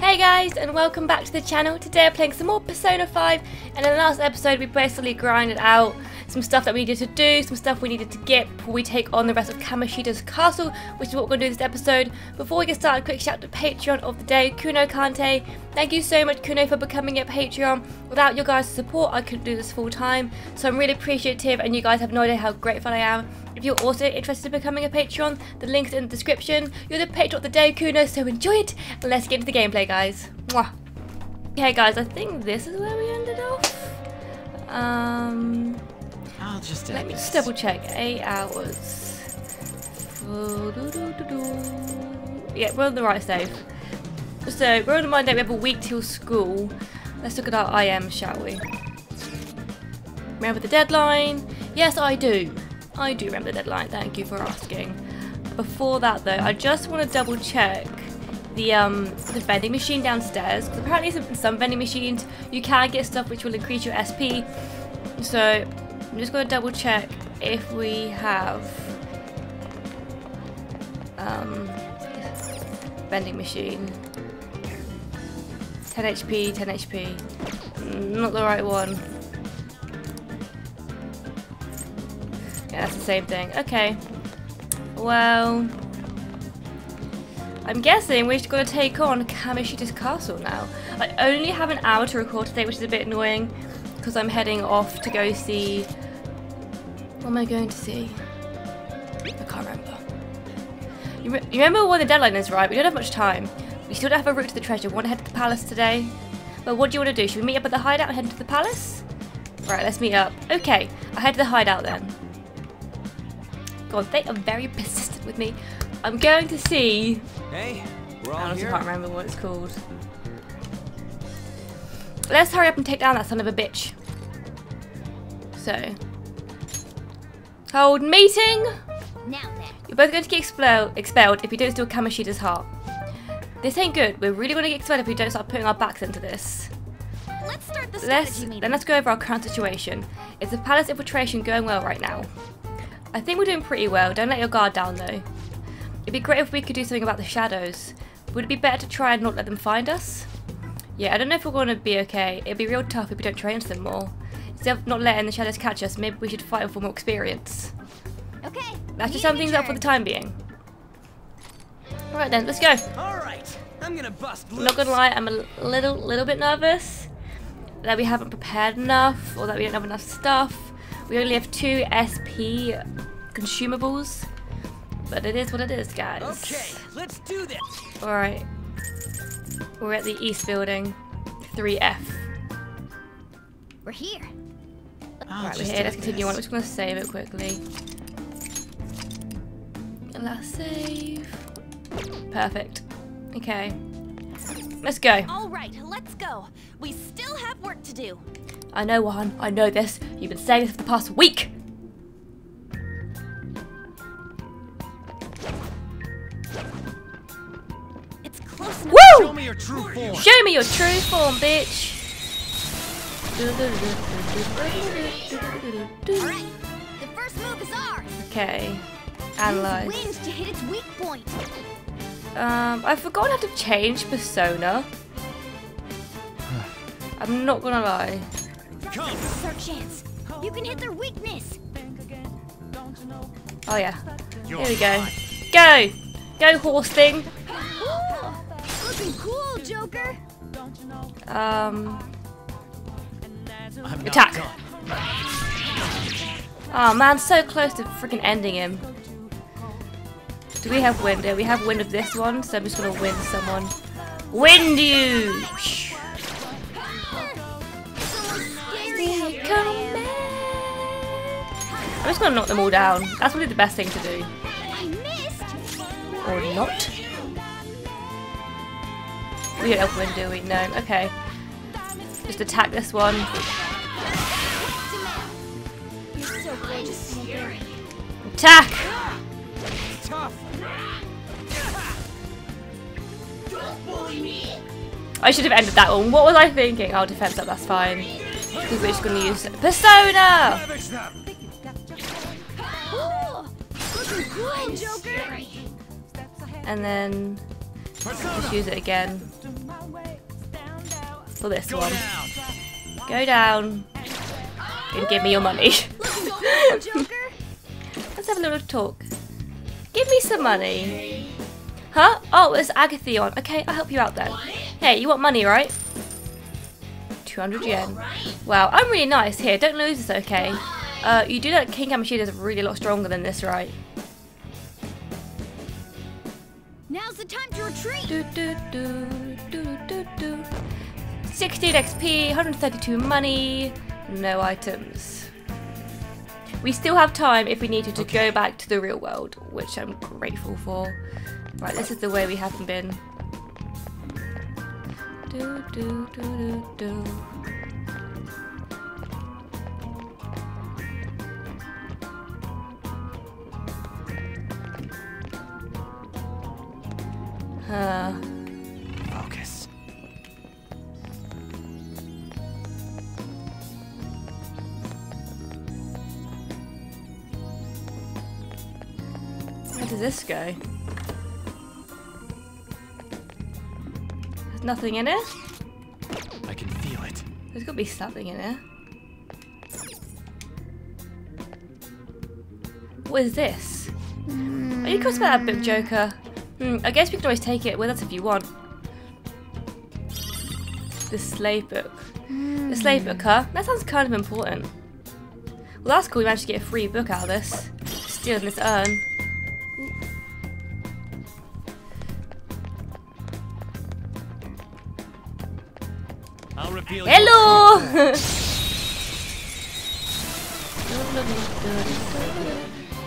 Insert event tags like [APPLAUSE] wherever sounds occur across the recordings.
Hey guys and welcome back to the channel. Today we're playing some more Persona 5 and in the last episode we basically grinded out some stuff that we needed to do, some stuff we needed to get before we take on the rest of Kamoshida's castle, which is what we're going to do this episode. Before we get started, quick shout out to Patreon of the day, Kuno Kante. Thank you so much Kuno for becoming a Patreon. Without your guys' support I couldn't do this full time, so I'm really appreciative and you guys have no idea how grateful I am. If you're also interested in becoming a Patreon, the link's in the description. You're the Patreon of the day, Kuno, so enjoy it and let's get into the gameplay guys. Mwah. Okay guys, I think this is where we ended off. Um... I'll just Let me just double check. Eight hours. Yeah, we're on the right save. So, we're on the Monday, we have a week till school. Let's look at our IM, shall we? Remember the deadline? Yes, I do. I do remember the deadline, thank you for asking. Before that though, I just want to double check the um the vending machine downstairs because apparently some, some vending machines you can get stuff which will increase your SP. So I'm just going to double check if we have um, vending machine. 10 HP, 10 HP. Mm, Not the right one. Yeah, that's the same thing. Okay. Well, I'm guessing we're just going to take on Kamoshida's castle now. I only have an hour to record today, which is a bit annoying because I'm heading off to go see what am I going to see? I can't remember. You, re you remember when the deadline is, right? We don't have much time. We still don't have a route to the treasure. We want to head to the palace today? But what do you want to do? Should we meet up at the hideout and head to the palace? Right, let's meet up. Okay, I'll head to the hideout then. God, they are very persistent with me. I'm going to see... Hey, we're all I honestly here. can't remember what it's called. Let's hurry up and take down that son of a bitch. So, Hold meeting! You're both going to get expel expelled if you don't steal Kamoshida's heart. This ain't good. We're really going to get expelled if we don't start putting our backs into this. Let's start the Let's, then let's go over our current situation. Is the palace infiltration going well right now? I think we're doing pretty well. Don't let your guard down though. It'd be great if we could do something about the shadows. Would it be better to try and not let them find us? Yeah, I don't know if we're going to be okay. It'd be real tough if we don't train into them more. Instead of not letting the shadows catch us, maybe we should fight for more experience. Okay. Let's just meeting sum things up for the time being. Alright then, let's go. All right, I'm gonna bust I'm not gonna lie, I'm a little, little bit nervous that we haven't prepared enough or that we don't have enough stuff. We only have two SP consumables, but it is what it is, guys. Okay, let's do this. Alright. We're at the east building, 3F. We're here. I'll Right, we're here, let's do continue on. I'm just gonna save it quickly. And last save. Perfect. Okay. Let's go. All right, let's go. We still have work to do. I know, Juan. I know this. You've been saying this for the past week. It's close enough. Show Woo! me your true form. Show me your true form, bitch. All right. The first move is ours. Okay. Use Analyze. to hit its weak point. Um, I've forgotten how to change persona. I'm not gonna lie. Come. This is our chance. You can hit their weakness. Oh yeah. You're Here we go. Go! Go, horse thing. Ooh, looking cool, Joker. Um. I'm Attack. done. Oh man, so close to freaking ending him. Do we have wind? Yeah, we have wind of this one, so I'm just gonna wind someone. Wind you! I'm just gonna knock them all down. That's probably the best thing to do. Or not. We don't wind, do we? No. Okay. Just attack this one. Attack! I should have ended that one. What was I thinking? Oh, defense up, that's fine. Because we're just gonna use Persona! And then just use it again. for this one. Go down and give me your money. Let's [LAUGHS] go Joker. Let's have a little talk. Give me some money. Huh? Oh, it's Agathion. Okay, I'll help you out then. Hey, you want money, right? 200 yen. Wow, I'm really nice here. Don't lose this, okay? Uh, you do know that King Kamoshida is really a lot stronger than this, right? Now's the time to retreat. Do, do, do, do, do, do. 16 XP, 132 money, no items. We still have time if we needed to go back to the real world, which I'm grateful for. Right, this is the way we haven't been. Do, do, do, do, do. Uh, Focus. Where does this go? There's nothing in it? I can feel it. There's got to be something in it. What is this? Are you crossed about that book, Joker? Hmm, I guess we can always take it with us if you want. The slave book. The slave book, huh? That sounds kind of important. Well, that's cool. We managed to get a free book out of this. Stealing this urn. Hello! [LAUGHS]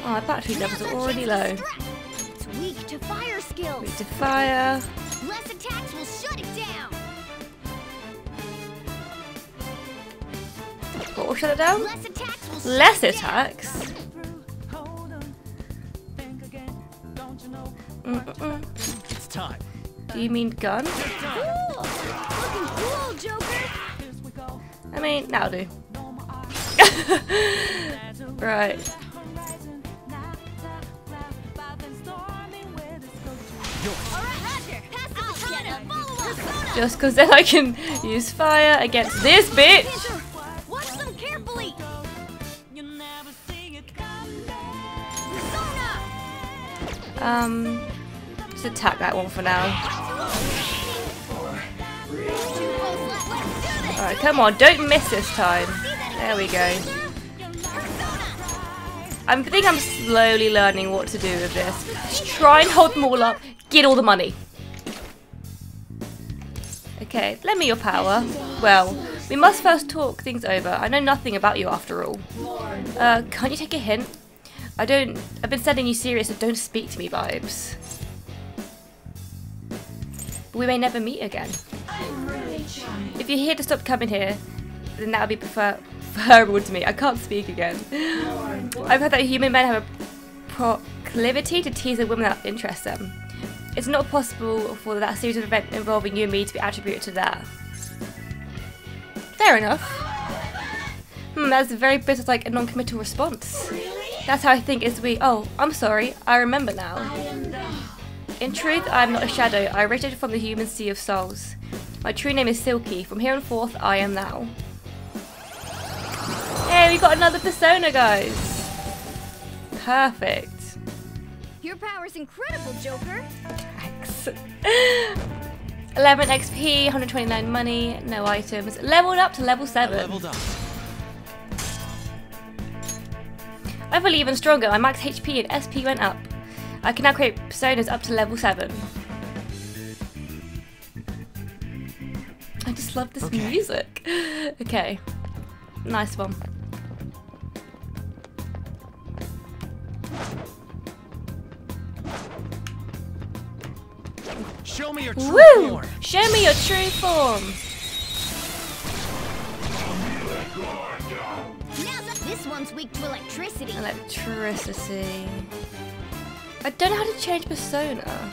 oh, my battery levels are already low. It's weak to fire skills. Weak to fire. Less attacks will shut it down. What will shut it down? Less attacks will Less it attacks. It's time. Do you mean gun? Cool. Looking cool, Joker. I mean, that'll do. [LAUGHS] right. Just because then I can use fire against this bitch. Panther, watch them carefully. Um, just attack that one for now. Too close. Let- Let's do this. Alright, come on, don't miss this time. There we go. I think I'm slowly learning what to do with this. Just try and hold them all up, get all the money. Okay, lend me your power. Well, we must first talk things over. I know nothing about you after all. Uh, can't you take a hint? I don't. I've been sending you serious, don't speak to me vibes. But we may never meet again. If you're here to stop coming here, then that would be prefer- [LAUGHS] preferable to me. I can't speak again. I've heard that human men have a proclivity to tease a woman that interests them. It's not possible for that series of events involving you and me to be attributed to that. Fair enough. Hmm, that's a very businesslike and non-committal response. That's how I think is we. Oh, I'm sorry. I remember now. In truth, I am not a shadow. I originated from the human sea of souls. My true name is Silky. From here on forth, I am thou. Hey, we got another persona, guys. Perfect. Your power's incredible, Joker. Thanks. [LAUGHS] 11 XP, 129 money, no items. Leveled up to level I 7. leveled up. I feel even stronger. My max HP and SP went up. I can now create personas up to level 7. I just love this Okay. music. [LAUGHS] Okay. Nice one. Show me your true Woo! form. Show me your true form. This one's weak to electricity. Electricity. I don't know how to change persona.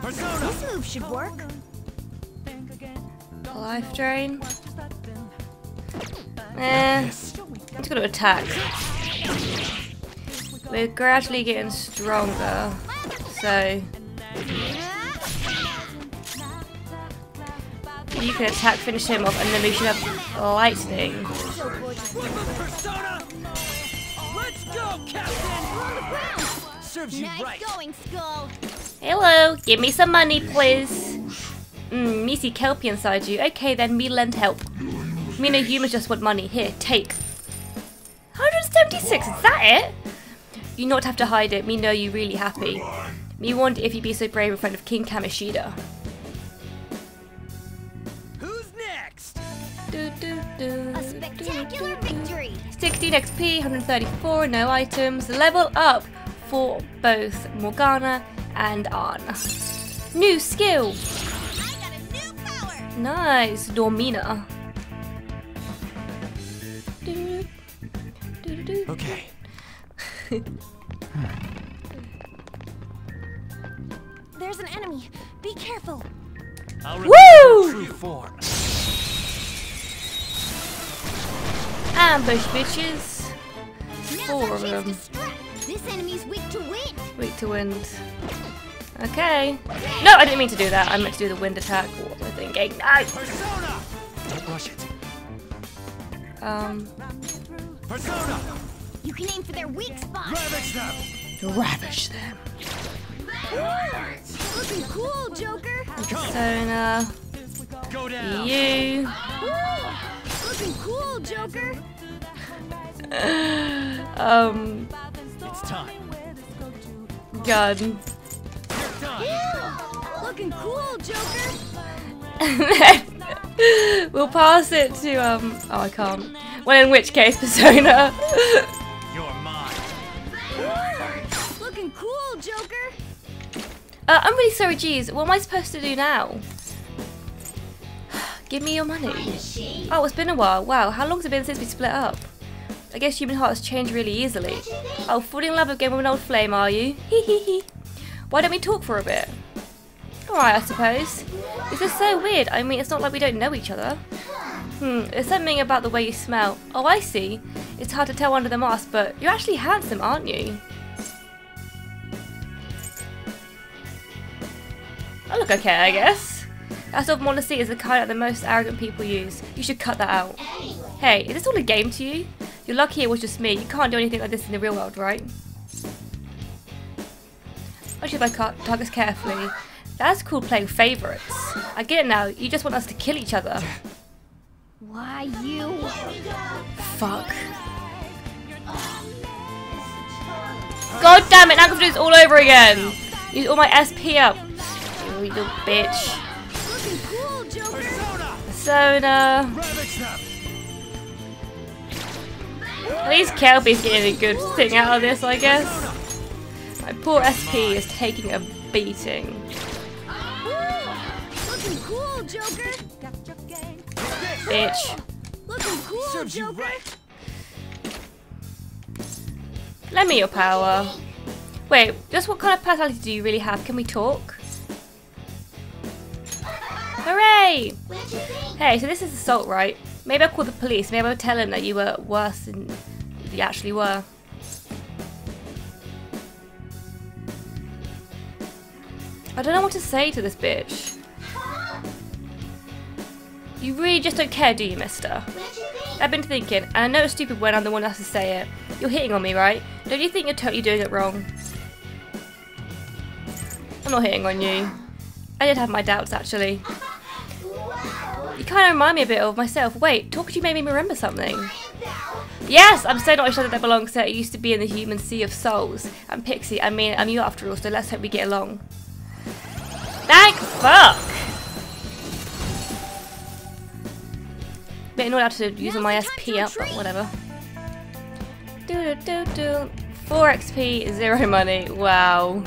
Persona. This move should work. Life drain. Eh, This. I'm just gonna attack. We're gradually getting stronger. So you can attack, finish him off, and then we should have lightning. Hello, give me some money, please. Hmm, me see Kelpie inside you. Okay, then me lend help. Me no humans just want money. Here, take. 176, is that it? You not have to hide it. Me know you really happy. Me wonder if you be so brave in front of King Kamoshida. Who's next? Do, do, do, A spectacular victory. 16 XP, 134, no items. Level up for both Morgana and Anna. New skill. I got a new. Nice, Dormina. Do, do, do, do. Okay. [LAUGHS] There's an enemy. Be careful. I'll Woo! true form. Ambush bitches. Four of them. This enemy's weak to wind. Weak to wind. Okay. No, I didn't mean to do that. I meant to do the wind attack. What was I thinking? No. Persona! Don't rush it. Um, Persona! You can aim for their weak spot. Ravish them! ravish them. Looking cool, Joker. Persona. Go down! You. Looking cool, Joker. [SIGHS] Um, It's time. gun. Looking cool, Joker. [LAUGHS] we'll pass it to, um, oh, I can't. Well, in which case, Persona. [LAUGHS] Looking cool, Joker. Uh, I'm really sorry, geez. What am I supposed to do now? [SIGHS] Give me your money. Oh, it's been a while. Wow, how long's it been since we split up? I guess human hearts change really easily. Oh, falling in love again with an old flame, are you? [LAUGHS] Hee. Why don't we talk for a bit? Alright, I suppose. This is so weird. I mean, it's not like we don't know each other. Hmm, there's something about the way you smell. Oh, I see. It's hard to tell under the mask, but you're actually handsome, aren't you? I look okay, I guess. That sort of modesty is the kind that the most arrogant people use. You should cut that out. Hey, is this all a game to you? You're lucky it was just me. You can't do anything like this in the real world, right? I should I cut targets carefully. That's called playing favourites. I get it now. You just want us to kill each other. Why you? Fuck. God damn it! Now I have to do this all over again. Use all my SP up. You little bitch. Persona! At least Kelpie's getting a good thing out of this, I guess. My poor SP is taking a beating. Looking cool, Joker. Bitch. Looking cool, Serves you Joker. right. Lend me your power. Wait, just what kind of personality do you really have? Can we talk? Hooray! Hey, so this is assault, right? Maybe I'll call the police. Maybe I'll tell them that you were worse than you actually were. I don't know what to say to this bitch. You really just don't care, do you, mister? I've been thinking, and I know it's stupid when I'm the one that has to say it. You're hitting on me, right? Don't you think you're totally doing it wrong? I'm not hitting on you. I did have my doubts, actually. You kind of remind me a bit of myself. Wait, talk to you made me remember something. Yes, I'm so not sure that that belongs to. It used to be in the human sea of souls. I'm Pixie. I mean, I'm you after all, so let's hope we get along. Thank fuck! Bit annoyed to use my Now's the SP up, but whatever. Do do do do. 4 XP, 0 money. Wow.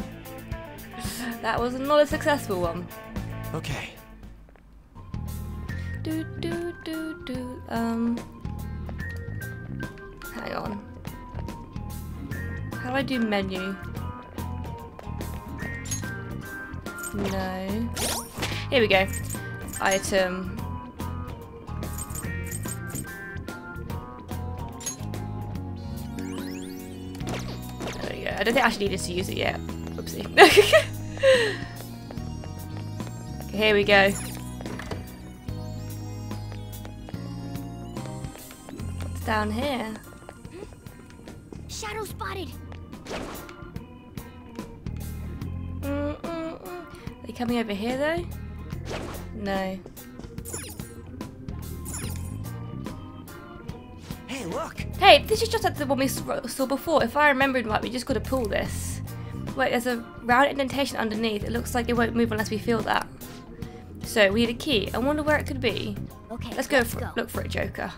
That was not a successful one. Okay. Do do do do. Um. Hang on. How do I do menu? No. Here we go. Item. I don't think I actually needed to use it yet. Oopsie. [LAUGHS] okay, here we go. What's down here? Shadow spotted. Mm, mm, mm. Are they coming over here though? No. Look! Hey, this is just like the one we saw before. If I remembered right, we just got to pull this. Wait, there's a round indentation underneath. It looks like it won't move unless we feel that. So we need a key. I wonder where it could be. Okay, Let's go for look for it, Joker.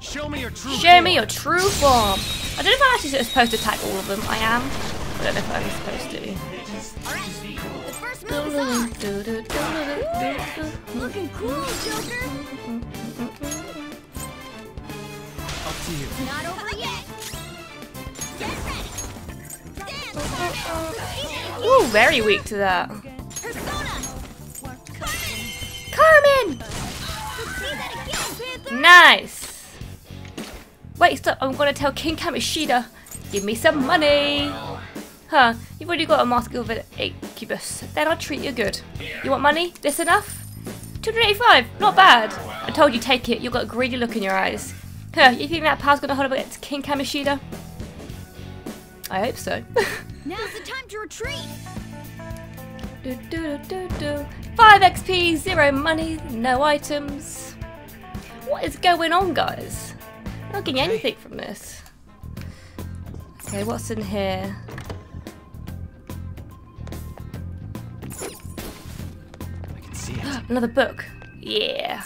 Show me your true Show me your true form. I don't know if I'm actually supposed to attack all of them. I am. I don't know if I'm supposed to. Ready. Ooh, very weak to that. Carmen! Nice. Wait, stop. I'm gonna tell King Kamoshida. Give me some money. Huh, you've already got a mask of an incubus. Then I'll treat you good. You want money? This enough? 285, not bad. I told you take it, you've got a greedy look in your eyes. Huh, you think that power's gonna hold up against King Kamoshida? I hope so. [LAUGHS] Now's the time to retreat. do, do, do, do. 5 XP, 0 money, no items. What is going on, guys? I'm not getting anything from this. Okay, what's in here? I can see it. [GASPS] Another book. Yeah.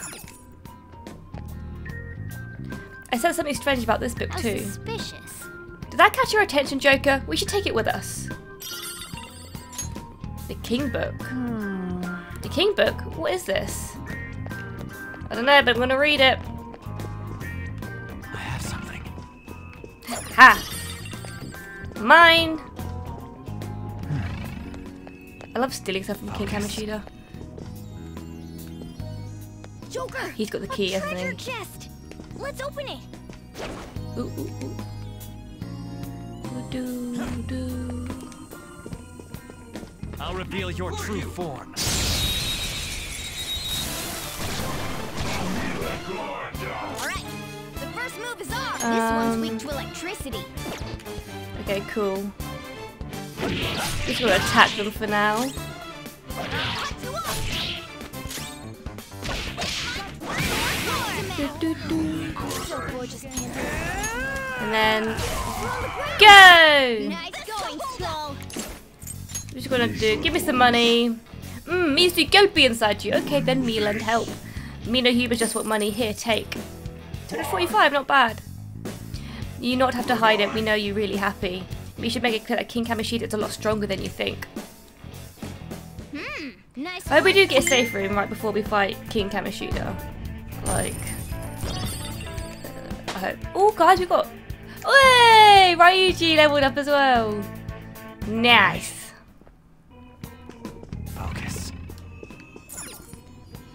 I said something strange about this book How too. suspicious. Did that catch your attention, Joker? We should take it with us. The King Book. Hmm. The King Book? What is this? I don't know, but I'm gonna read it. Mine! I love stealing stuff from King Focus. Kamoshida. Joker. He's got the key, a hasn't treasure he? chest. Let's open it. Ooh, ooh, ooh. Ooh, doo, doo. I'll reveal your true form. All right. The first move is on. this one's weak Um, to electricity. Okay, cool. Just gonna attack them for now. And then go! I'm just gonna do. Give me some money. Mmm, me see goat inside you. Okay, then me lend help. Me he was just what money. Here, take. 245, not bad. You not have to hide it. We know you're really happy. We should make it clear that King Kamoshida is a lot stronger than you think. Hmm. Nice. I hope we do get a safe room right before we fight King Kamoshida. Like, uh, I hope. Oh, guys, we got. Hey, Ryuji leveled up as well. Nice. Focus.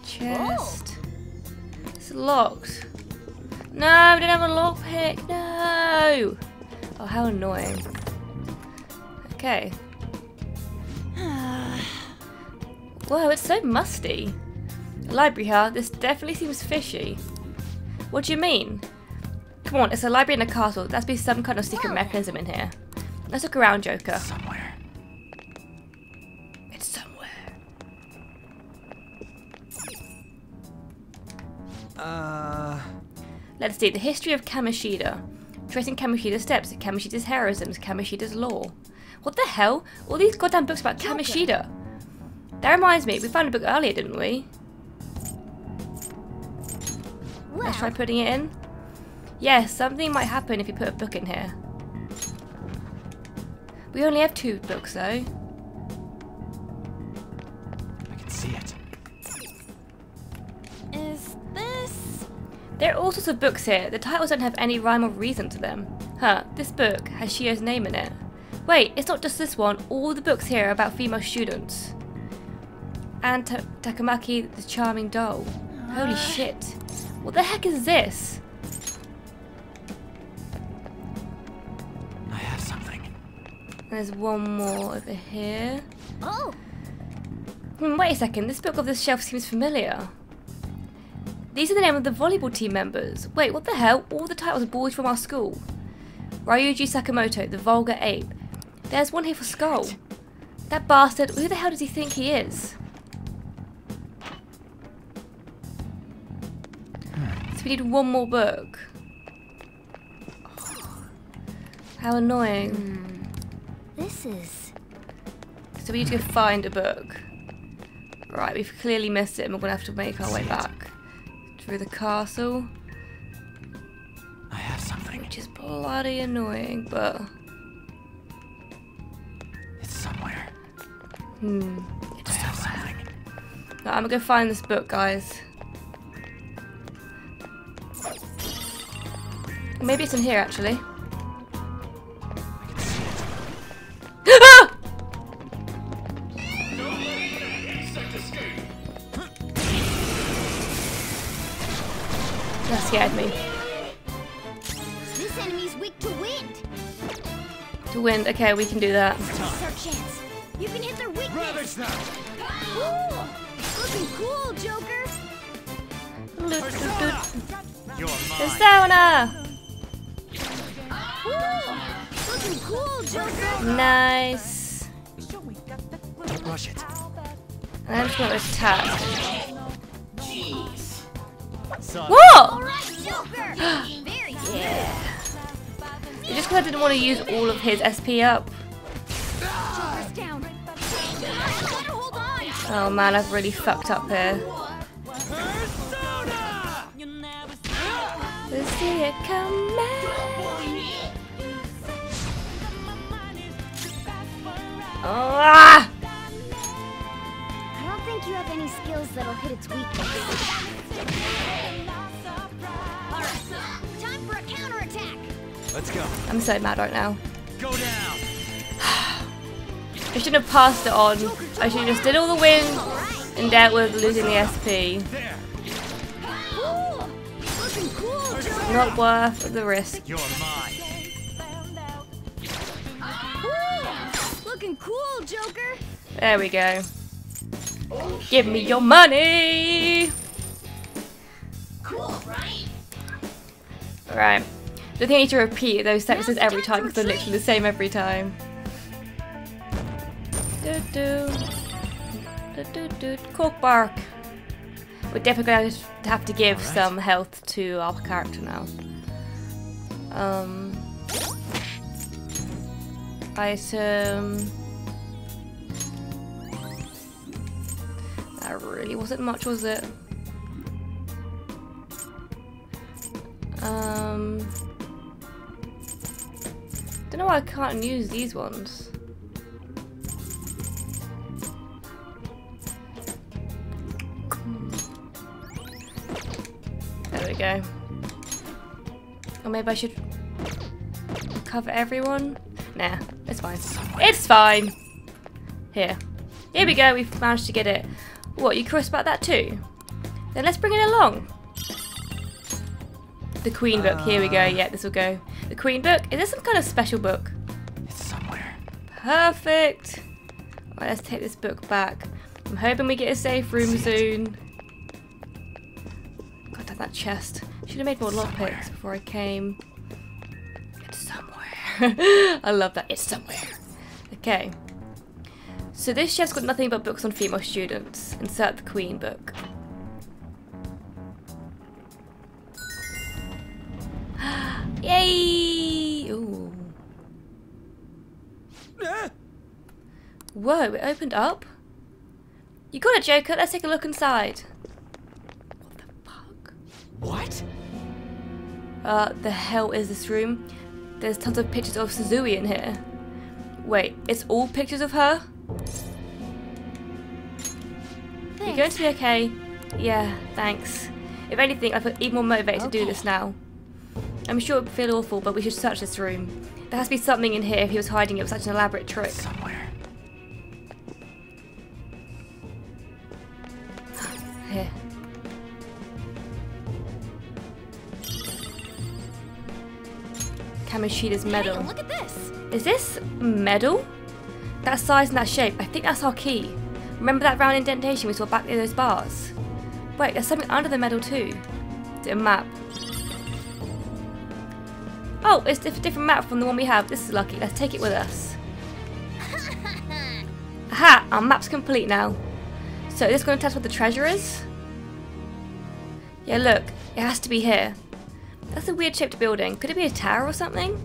Chest. It's locked. No, we don't have a lockpick. No. Oh, how annoying. Okay. [SIGHS] Whoa, it's so musty. Library, huh? This definitely seems fishy. What do you mean? Come on, it's a library in a castle. There must be some kind of secret mechanism in here. Let's look around, Joker. Somewhere. It's somewhere. Uh. Let's see. The history of Kamoshida. Tracing Kamoshida's steps, Kamoshida's heroisms, Kamoshida's law. What the hell? All these goddamn books about Kamoshida. That reminds me, we found a book earlier, didn't we? Well, Let's try putting it in. Yes, something might happen if you put a book in here. We only have two books though. There are all sorts of books here. The titles don't have any rhyme or reason to them. Huh, this book has Shiho's name in it. Wait, it's not just this one. All the books here are about female students. And Ta- Takamaki, the charming doll. Holy shit. What the heck is this? I have something. There's one more over here. Oh, Hmm, wait a second, this book off this shelf seems familiar. These are the name of the volleyball team members. Wait, what the hell? All the titles are boys from our school. Ryuji Sakamoto, the vulgar ape. There's one here for Skull. That bastard, who the hell does he think he is? Hmm. So we need one more book. How annoying. Hmm. this is. So we need to go find a book. Right, we've clearly missed it and we're gonna have to make our way back through the castle, I have something. which is bloody annoying, but It's somewhere. hmm. I have something. No, I'm gonna go find this book, guys. Maybe it's in here actually. I can see it. [GASPS] [GASPS] Ah! Scared me. This enemy's weak to wind. To wind, okay, we can do that. This is our chance. You can hit their weakness. Ravage looking cool, Joker. You're. Persona! Looking cool, Joker. Nice. Don't rush it. And I'm just gonna attack. Son, All What? right, yeah. It's just because I didn't want to use all of his SP up. Joker's down. Better hold on. Oh man, I've really fucked up here. We'll see it coming. Oh, ah! I don't think you have any skills that'll hit its weakness. Alright, time for a counterattack. Let's go. I'm so mad right now. Go down. [SIGHS] I shouldn't have passed it on. I should have just did all the wins and dealt with losing the SP. There. Ooh, looking cool, Joker. Not worth the risk. You're mine. Looking cool, Joker. There we go. Give me your money! Cool, right? Right. The thing I need to repeat those sentences every time because they're literally the same every time. Do do. Do do do. Cork bark. We're definitely going to have to give Alright. some health to our character now. Um. Item. That really wasn't much, was it? Um, don't know why I can't use these ones. There we go. Or maybe I should cover everyone? Nah, it's fine. It's fine. Here. Here we go, we've managed to get it. What, you curious about that too? Then let's bring it along. The Queen book. Here we go. Ah. Yeah, this will go. The Queen book. Is this some kind of special book? It's somewhere. Perfect. Right, let's take this book back. I'm hoping we get a safe room soon. God damn that chest. Should have made more lockpicks before I came. It's somewhere. [LAUGHS] I love that. It's somewhere. Okay. So this chest's got nothing but books on female students. Insert the Queen book. Whoa, it opened up? You got it, Joker. Let's take a look inside. What the fuck? What? Uh, the hell is this room? There's tons of pictures of Suzui in here. Wait, it's all pictures of her? You're going to be okay. Yeah, thanks. If anything, I feel even more motivated to do this now. I'm sure it would feel awful, but we should search this room. There has to be something in here if he was hiding it with such an elaborate trick. Somewhere. Kamoshida's Hey, medal. look at this. Is this metal? That size and that shape, I think that's our key. Remember that round indentation we saw back near those bars? Wait, there's something under the medal too. Is it a map? Oh, it's a different map from the one we have. This is lucky. Let's take it with us. [LAUGHS] Aha! Our map's complete now. So is this going to test what the treasure is? Yeah, look. It has to be here. That's a weird shaped building. Could it be a tower or something?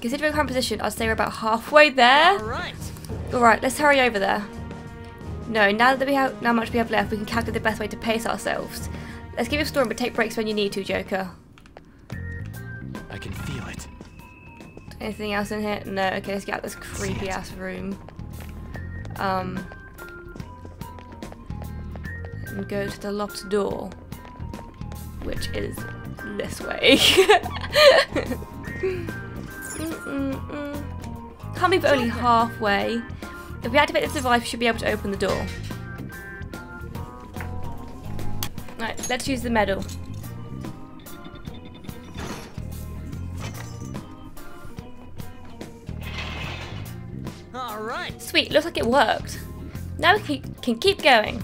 Considering our current position, I'd say we're about halfway there. Alright. Alright, let's hurry over there. No, now that we have how much we have left, we can calculate the best way to pace ourselves. Let's give you a storm, but take breaks when you need to, Joker. I can feel it. Anything else in here? No, okay, let's get out this creepy ass room. Um and go to the locked door. Which is this way. [LAUGHS] Mm-mm-mm. Can't move only halfway. If we activate this device, we should be able to open the door. Right, let's use the medal. Alright. Sweet, looks like it worked. Now we can keep going.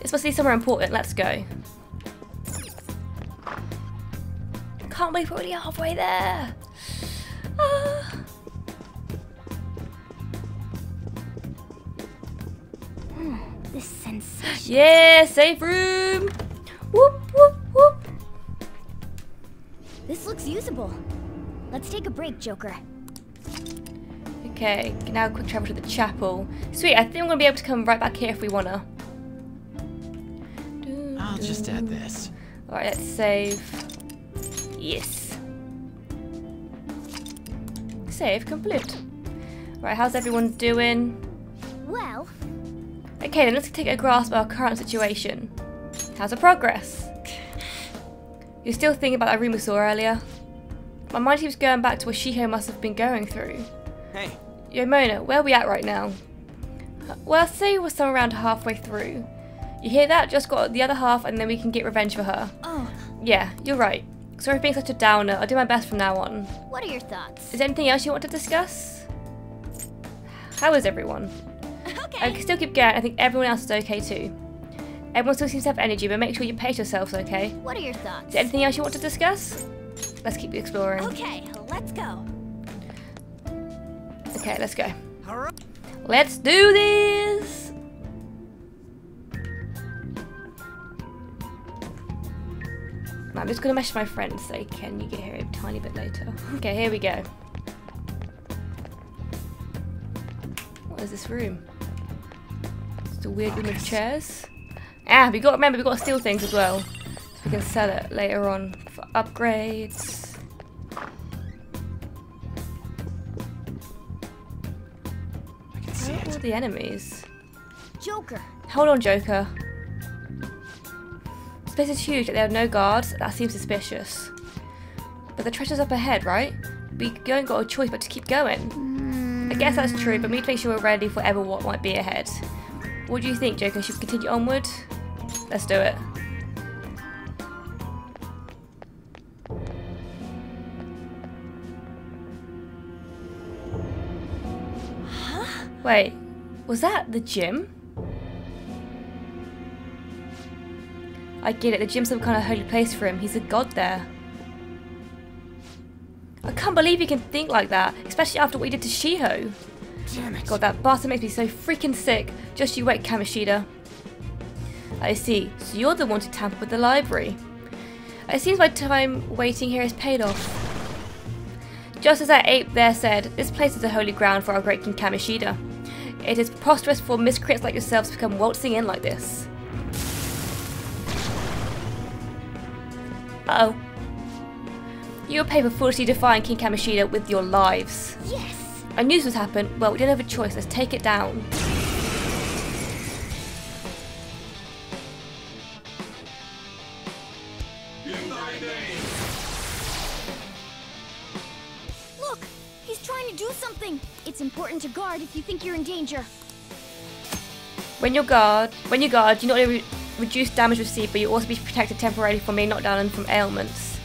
This must be somewhere important, let's go. Can't believe we're already halfway there. Ah. This sensation. Yeah, safe room. Whoop, whoop, whoop. This looks usable. Let's take a break, Joker. Okay, now quick travel to the chapel. Sweet, I think we're gonna be able to come right back here if we wanna. I'll just add this. Alright, let's save. Yes. Save complete. Right, how's everyone doing? Well, Okay, then let's take a grasp of our current situation. How's the progress? You're still thinking about that room we saw earlier? My mind keeps going back to what Shiho must have been going through. Hey, Yo, Mona, where are we at right now? Well, I'd say we're somewhere around halfway through. You hear that? Just got the other half and then we can get revenge for her. oh, Yeah, you're right. Sorry for being such a downer. I'll do my best from now on. what are your thoughts? Is there anything else you want to discuss? How is everyone? [LAUGHS] Okay. I can still keep going. I think everyone else is okay too. Everyone still seems to have energy, but make sure you pace yourselves, okay? What are your thoughts? Is there anything else you want to discuss? Let's keep exploring. Okay, let's go. Okay, let's go. Let's do this! I'm just gonna message my friend and say, can you get here a tiny bit later? [LAUGHS] Okay, here we go. What is this room? It's a weird room of chairs. Ah, we got remember we got to steal things as well. So we can sell it later on for upgrades. I can see Where are all it. the enemies? Joker. Hold on, Joker. This place is huge, yet there are no guards. That seems suspicious. But the treasure's up ahead, right? We don't got a choice but to keep going. I guess that's true, but we need to make sure we're ready for ever what might be ahead. What do you think, Joker? Should we continue onward? Let's do it. Huh? Wait, was that the gym? I get it, the gym's some kind of holy place for him. He's a god there. I can't believe he can think like that, especially after what he did to Shiho. Damn it. God, that bastard makes me so freaking sick. Just you wait, Kamoshida. I see. So you're the one to tamper with the library. It seems my time waiting here has paid off. Just as that ape there said, this place is a holy ground for our great King Kamoshida. It is preposterous for miscreants like yourselves to come waltzing in like this. Uh oh. You will pay for foolishly defying King Kamoshida with your lives. Yes. I knew this would happen. Well, we didn't have a choice. Let's take it down. Look, he's trying to do something. It's important to guard if you think you're in danger. When you're guard, when you guard, do not only reduce damage received, but you'll also be protected temporarily from being knocked down and from ailments.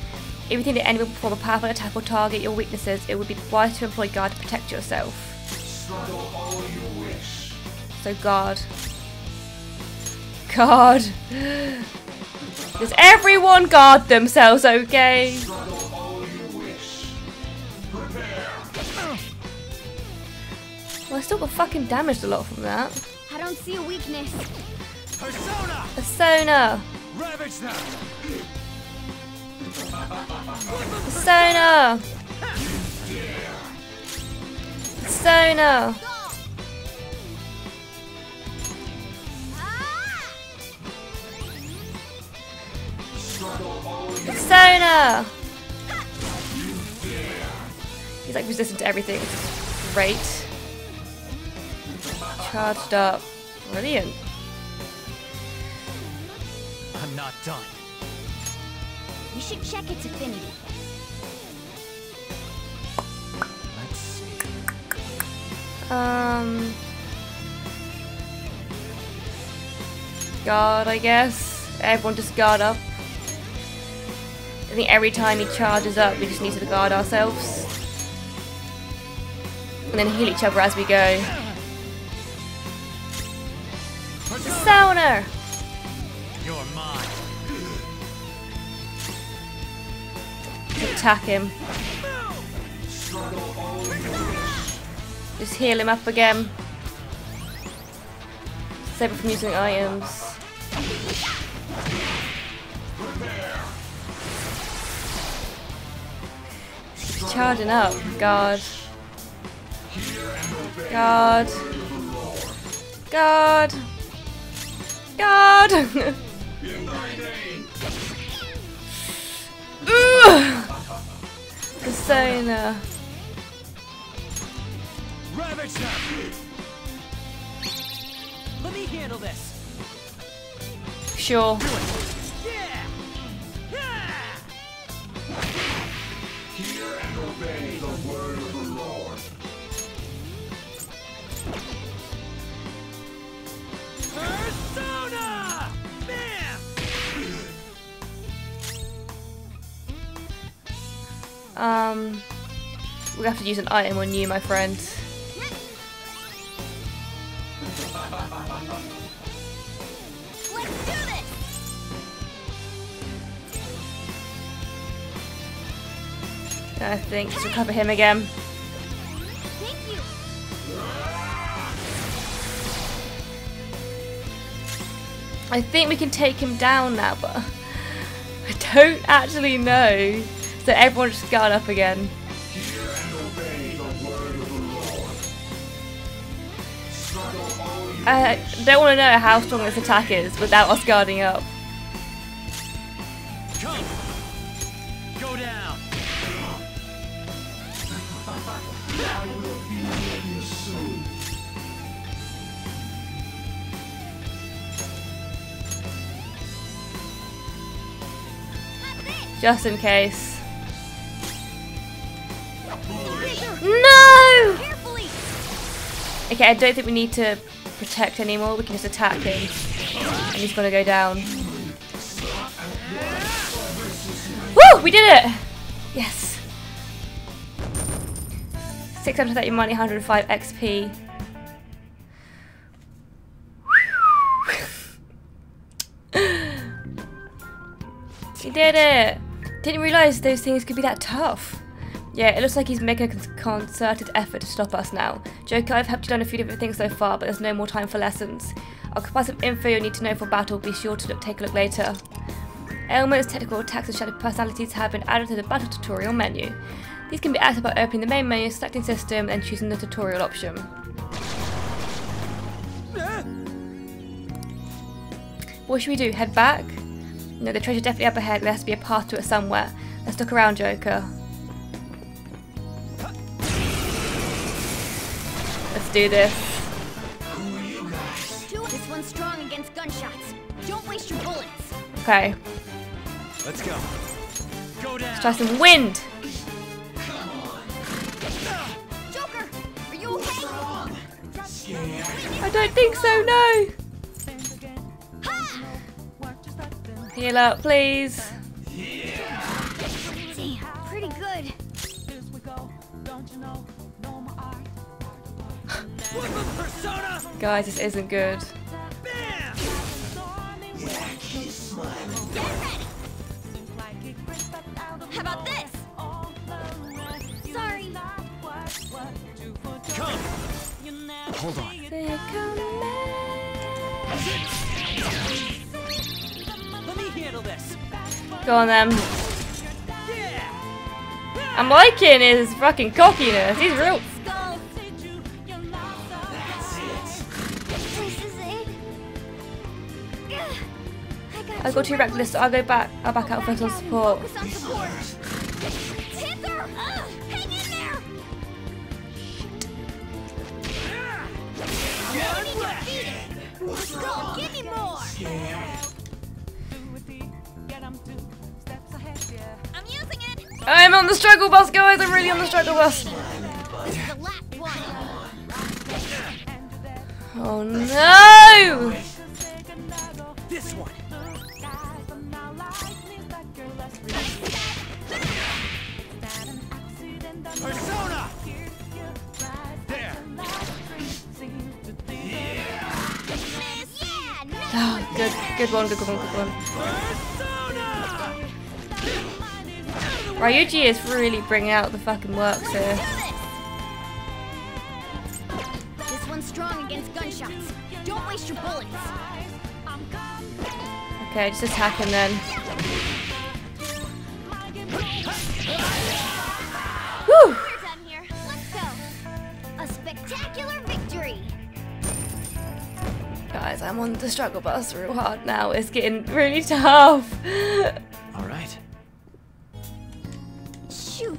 If you think the enemy will perform a powerful attack or target your weaknesses, it would be wise to employ guard to protect yourself. So guard. Guard. Does everyone guard themselves, okay? Well, I still got fucking damaged a lot from that. I don't see a weakness. Persona! Persona! Ravage them! Persona! Persona! Persona! He's like resistant to everything, which is great. Charged up. Brilliant. I'm not done. We should check its affinity. Let's see. Um. Guard, I guess. Everyone just guard up. I think every time he charges up, we just need to guard ourselves. And then heal each other as we go. Sauna! You're mine. Attack him. Just heal him up again. Save him from using items. He's charging up. God. God. God. God. [LAUGHS] [SIGHS] Uh. Ravage them! Let me handle this. Sure. Yeah! Yeah! Persona! Um, we have to use an item on you, my friend. I think just recover him again. I think we can take him down now, but [LAUGHS] I don't actually know. So everyone just guard up again. I don't want to know how strong this attack is without us guarding up. Come! Go down! Just in case. No! Okay, I don't think we need to protect anymore. We can just attack him. And he's gonna go down. Woo! We did it! Yes. 630 money, 105 XP. [LAUGHS] We did it! Didn't realise those things could be that tough. Yeah, it looks like he's making a concerted effort to stop us now. Joker, I've helped you done a few different things so far, but there's no more time for lessons. I'll provide some info you'll need to know for battle. Be sure to look, take a look later. Ailments, technical attacks, and shadow personalities have been added to the battle tutorial menu. These can be accessed by opening the main menu, selecting system, and choosing the tutorial option. What should we do? Head back? No, the treasure's definitely up ahead. There has to be a path to it somewhere. Let's look around, Joker. Do this. This one's strong against gunshots. Don't waste your bullets. Okay, Let's go. Go down! let's try some wind. Joker, are you okay? I don't think so, no. Heal up, please. Damn, pretty good. Persona! Guys, this isn't good. Bam! How about this? Sorry. Come! Hold on. Let me handle this. Go on then. Yeah! I'm liking his fucking cockiness. He's real. I got I got too reckless, so I'll go back. I'll back out for some support. Go! I'm on the struggle bus, guys. I'm really on the struggle bus. Oh no! One, good one, good one. Persona! Ryuji is really bringing out the fucking works here. This one's strong against gunshots. Don't waste your bullets. Okay, just attack him then. The struggle bus real hard now. It's getting really tough. All right. Shoot.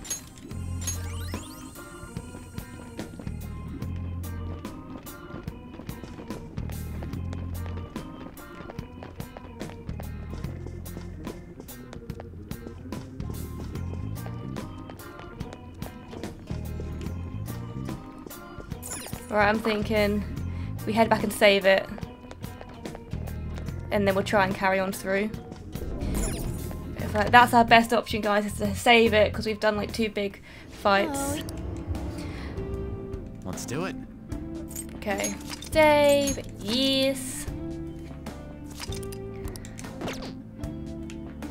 Alright, I'm thinking we head back and save it. And then we'll try and carry on through. Like that's our best option, guys, is to save it because we've done like two big fights. Let's do it. Okay. Save. Yes.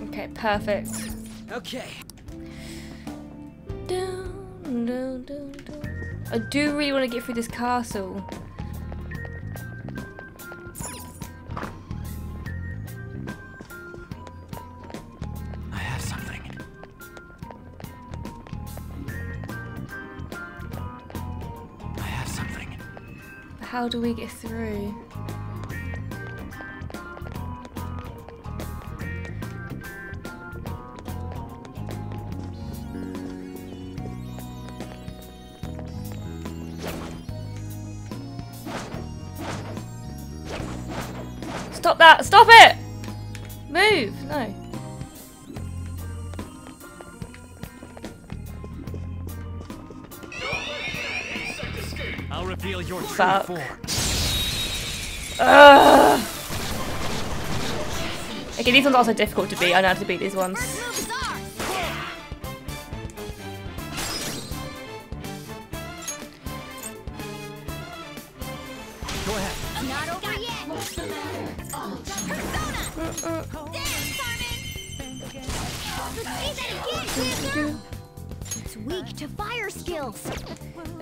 Okay, perfect. Okay. Dun, dun, dun, dun. I do really want to get through this castle. How do we get through? Reveal your true Fuck. form. Ugh. Okay, these ones are also difficult to beat. I know how to beat these ones.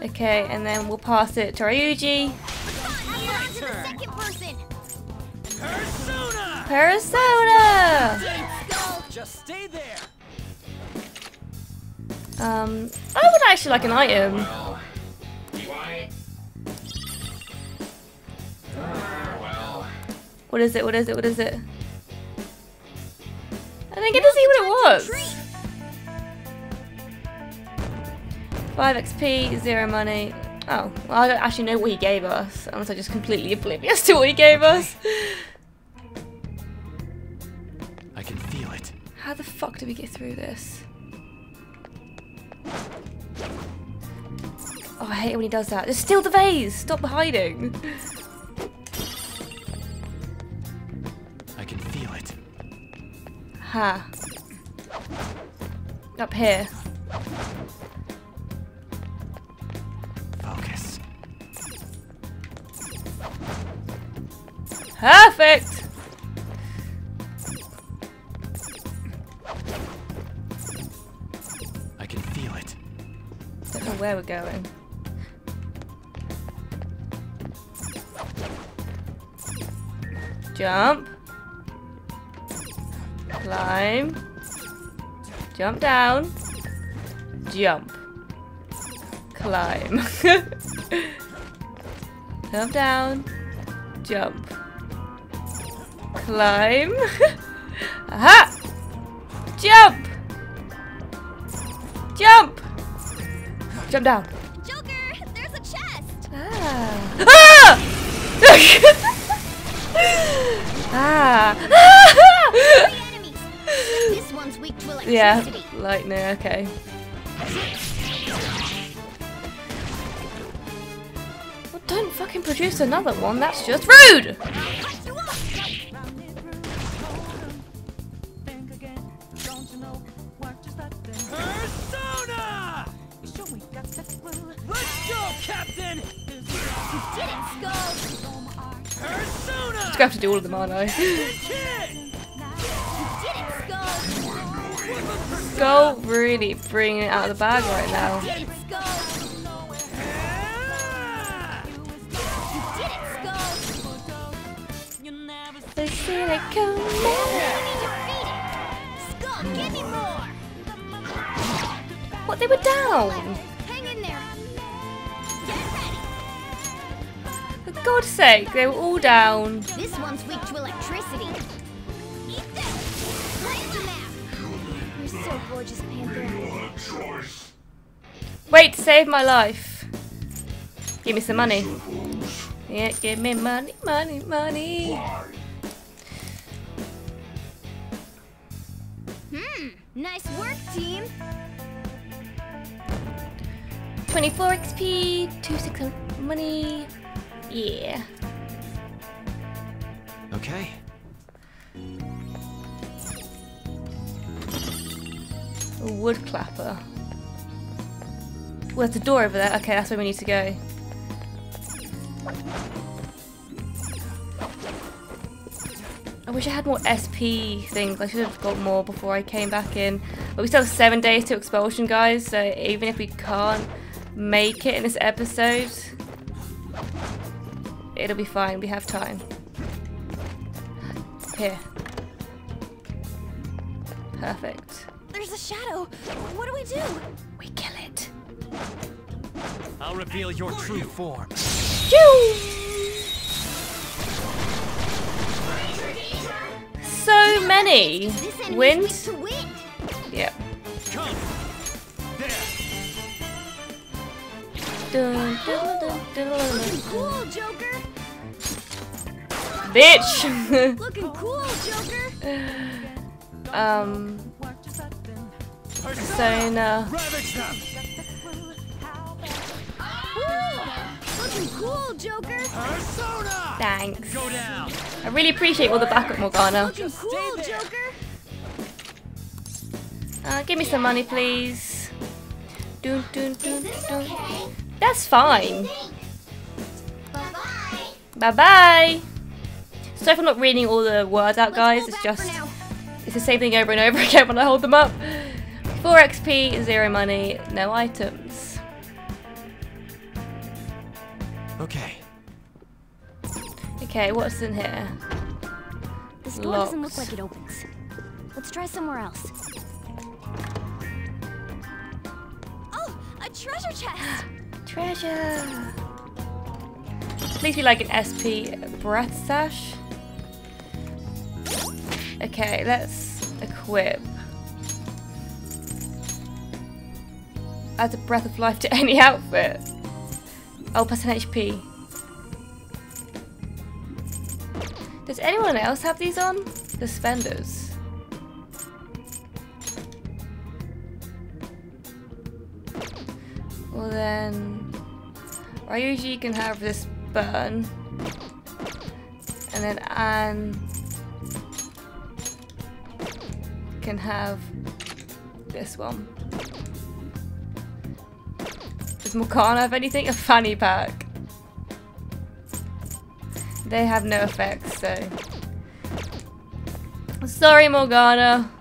Okay, and then we'll pass it to Ryuji. Persona! Persona! Just stay there. Um, I would actually like an item. What is it? What is it? What is it? I didn't get to see what it was. 5 XP, 0 money. Oh, well, I don't actually know what he gave us, unless I'm just completely oblivious to what he gave us. I can feel it. How the fuck do we get through this? Oh, I hate it when he does that. Just steal the vase! Stop hiding! I can feel it. Ha. Up here. Perfect! I can feel it. Don't know where we're going. Jump. Climb. Jump down. Jump. Climb. [LAUGHS] Jump down. Jump. Climb. [LAUGHS] Aha! Jump! Jump! Jump down. Joker, there's a chest. Ah! Ah! [LAUGHS] Ah! This one's weak to electricity. yeah, lightning, okay. Well, don't fucking produce another one, that's just rude! Let's go, Captain! Did it, Skull? Persona! Just gonna have to do all of them, aren't I? Kid! Did it, Skull? Skull really bringing it out of the bag right now. Did it, Skull? What, they were down? Hang in there. Get ready. For God's sake, they were all down. This one's weak to electricity. Eat this. Light the map. You're so gorgeous, Panther. Wait, save my life. Give me some money. Yeah, give me money, money, money. Hmm. Nice work, team. 24 XP, 2600 money. Yeah. Okay. A wood clapper. Well, there's a door over there. Okay, that's where we need to go. I wish I had more SP things. I should have got more before I came back in. But we still have seven days to expulsion, guys. So even if we can't make it in this episode, it'll be fine. We have time. Here. Perfect. There's a shadow. What do we do? We kill it. I'll reveal your true form. So many. This Wind? wind. Yep. Come! There! Dun, dun, dun, dun, dun. Cool, Joker. Bitch! Looking cool, Joker. [LAUGHS] um, Persona! Persona. Ravage them! Woo! Looking cool, Thanks. I really appreciate all the backup, Morgana. Cool, Uh, give me some money, please. Dun, dun, dun, dun. That's fine. Bye-bye. Bye if I'm not reading all the words out, guys. It's just it's the same thing over and over [LAUGHS] again when I hold them up. 4 XP, 0 money, no items. Okay. Okay, what's in here? This door doesn't look like it opens. Let's try somewhere else. Oh, a treasure chest! [GASPS] [GASPS] [GASPS] Treasure! Please be like an SP breath sash. Okay, let's equip. Add a breath of life to [LAUGHS] any outfit. Oh, plus an HP. Does anyone else have these on? The spenders. Well then, I usually can have this burn, and then Ann can have this one. Does Morgana have anything? A fanny pack. They have no effects, so. Sorry, Morgana.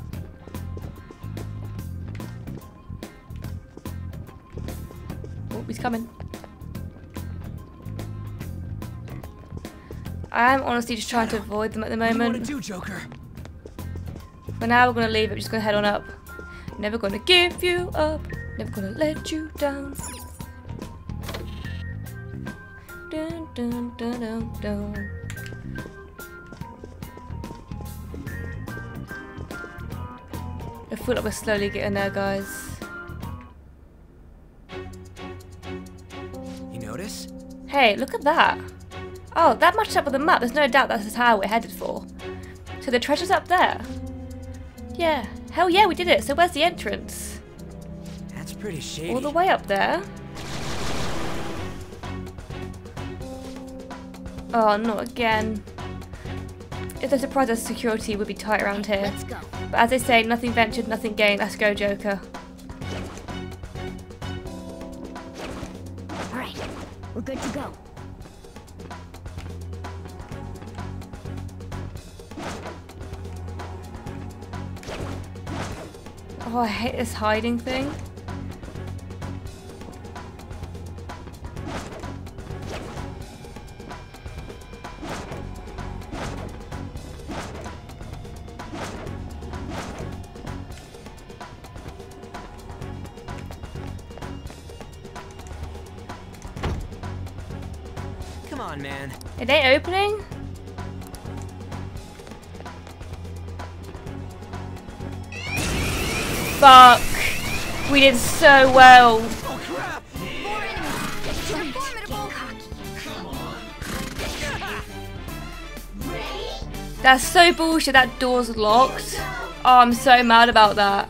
Oh, he's coming. I'm honestly just trying to avoid them at the moment. What do you want to do, Joker? For now, we're gonna leave it. Just gonna head on up. Never gonna give you up. Never gonna let you down. Dun, dun, dun, dun, dun. I feel like we're slowly getting there, guys. You notice? Hey, look at that. Oh, that matches up with the map. There's no doubt that's the tower we're headed for. So the treasure's up there. Yeah. Hell yeah, we did it. So where's the entrance? That's pretty shady. All the way up there. Oh, not again. If there's a prize, security would be tight around here. Let's go. But as they say, nothing ventured, nothing gained. Let's go, Joker. All right, we're good to go. Oh, I hate this hiding thing. Did so well. That's so bullshit. That door's locked. Oh, I'm so mad about that.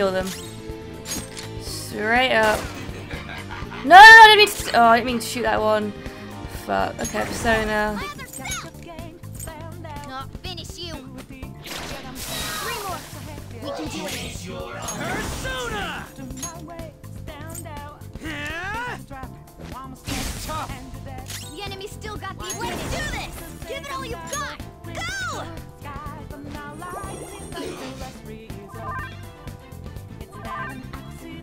Kill them. Straight up. No, no, no I didn't mean to. Oh, I didn't mean to shoot that one. Fuck. Okay, Persona. My other self. I'll finish you. Three more. We can do it. Persona! The enemy still got the advantage. Let's do this. Give it all you've got. Go.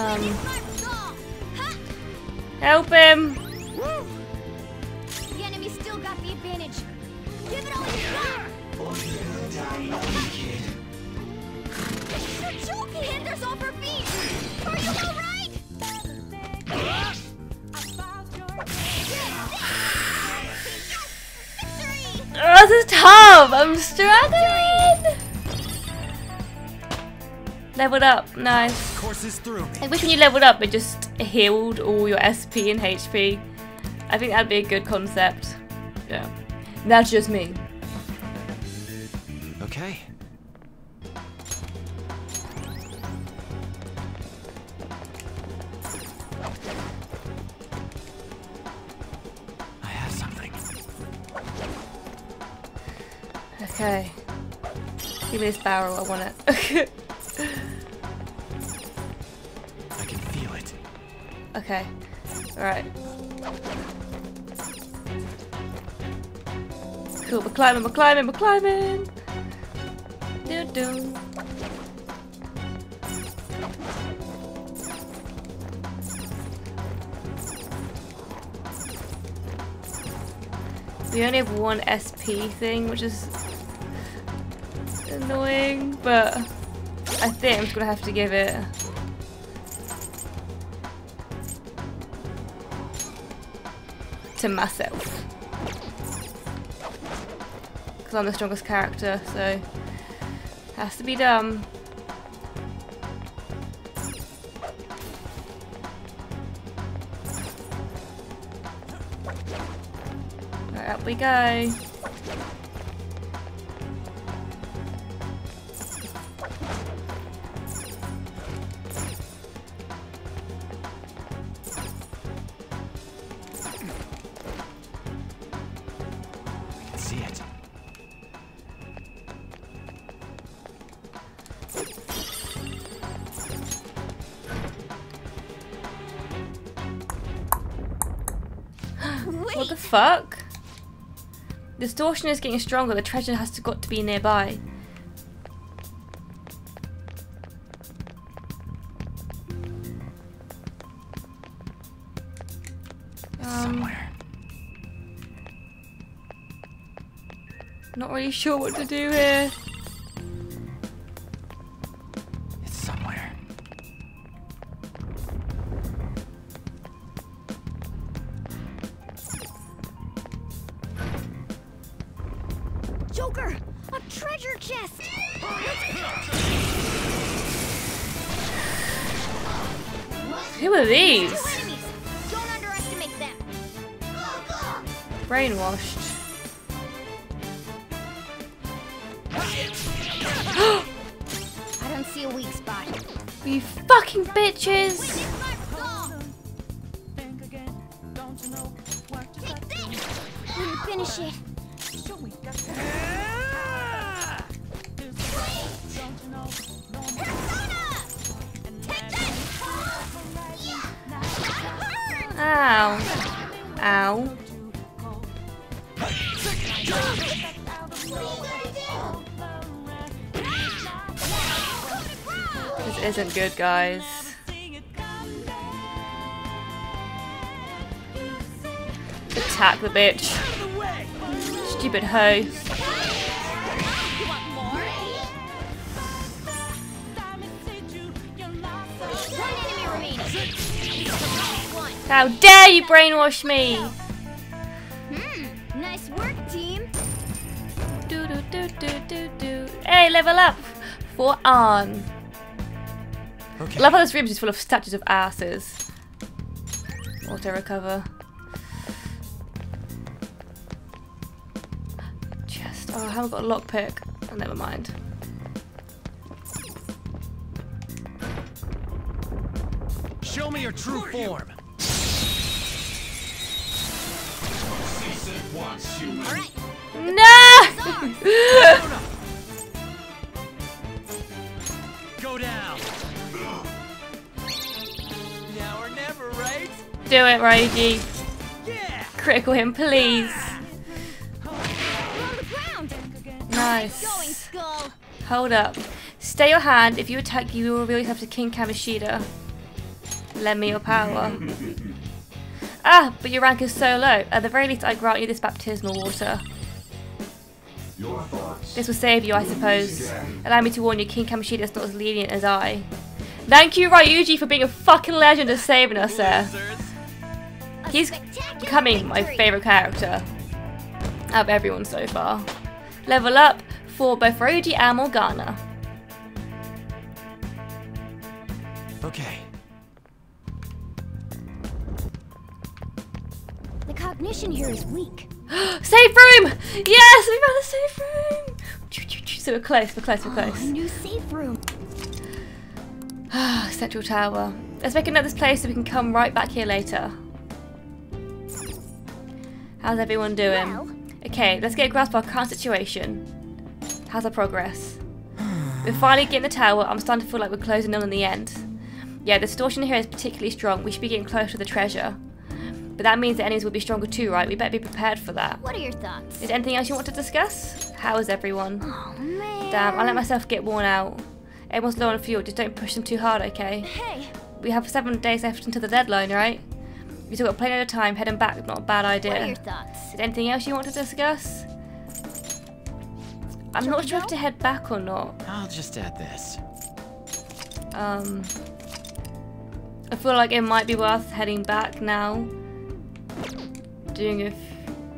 Um, Smart skull. Ha! help him! The enemy still got the advantage. Give it all you got. You're joking. Panthers off her feet. Are you all right? Oh, this is tough! I'm struggling! Leveled up, nice. Courses through me. I wish when you leveled up it just healed all your SP and HP. I think that'd be a good concept. Yeah. That's just me. Okay. I have something. Okay. Give me this barrel, I want it. [LAUGHS] okay. Alright. Cool, we're climbing, we're climbing, we're climbing! Doo doo. We only have one SP thing, which is annoying, but I think I'm just gonna have to give it. To myself. Because I'm the strongest character, so has to be done. Right, up we go. Fuck? Distortion is getting stronger. The treasure has to got to be nearby. Um, somewhere. Not really sure what to do here. This isn't good, guys. Attack the bitch. Stupid hoe. You want more? One enemy remaining. One. How dare you brainwash me! Hmm. Nice work, team. Do do do do do do. Hey, level up for on. Okay. I love how this room is full of statues of asses. Auto recover. Chest. Oh, I haven't got a lockpick. Oh, never mind. Show me your true form. All right. No! [LAUGHS] Go down. Now or never, right? Do it, Ryuji. Yeah. Critical him, please. You're on the ground. Going, Nice. Hold up. Stay your hand. If you attack, you will reveal yourself to King Kamoshida. Lend me your power. [LAUGHS] Ah, but your rank is so low. At the very least, I grant you this baptismal water. Your. This will save you, I suppose. Allow me to warn you, King Kamoshida is not as lenient as I. Thank you, Ryuji, for being a fucking legend and saving us there. He's becoming my favourite character out of everyone so far. Level up for both Ryuji and Morgana. Okay. The cognition here is weak. [GASPS] safe room! Yes, we found a safe room! So we're close, we're close, we're Oh, [GASPS] close. a new safe room. [SIGHS] Central Tower. Let's make another place so we can come right back here later. How's everyone doing? Well. Okay, let's get a grasp of our current situation. How's our progress? [SIGHS] we're finally getting the tower. I'm starting to feel like we're closing in on the end. Yeah, the distortion here is particularly strong. We should be getting close to the treasure. But that means the enemies will be stronger too, right? We better be prepared for that. What are your thoughts? Is there anything else you want to discuss? How is everyone? Oh man. Damn, I let myself get worn out. Everyone's low on fuel, just don't push them too hard, okay? Hey, We have seven days left until the deadline, right? We still got plenty of time, heading back, not a bad idea. what are your thoughts? Is there anything else you want to discuss? I'm Shall not we sure if go? to head back or not. I'll just add this. Um, I feel like it might be worth heading back now. Doing a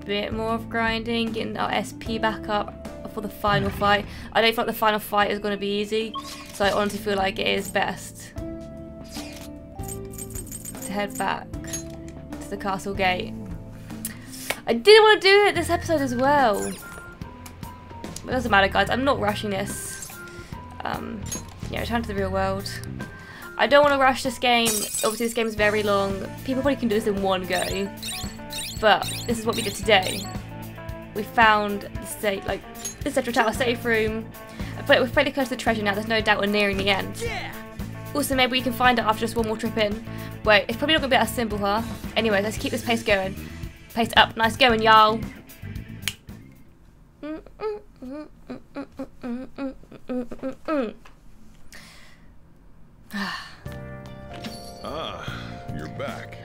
bit more of grinding, getting our SP back up for the final fight. I don't feel like the final fight is going to be easy, so I honestly feel like it is best to head back to the castle gate. I didn't want to do it this episode as well. But it doesn't matter, guys. I'm not rushing this. Um, yeah, return to the real world. I don't want to rush this game. Obviously, this game is very long. People probably can do this in one go. But this is what we did today. We found the safe, like the central tower safe room. But we're fairly close to the treasure now. There's no doubt we're nearing the end. Also, maybe we can find it after just one more trip in. Wait, it's probably not gonna be as simple, huh? Anyway, let's keep this pace going. Pace up, nice going, y'all. Ah, you're back.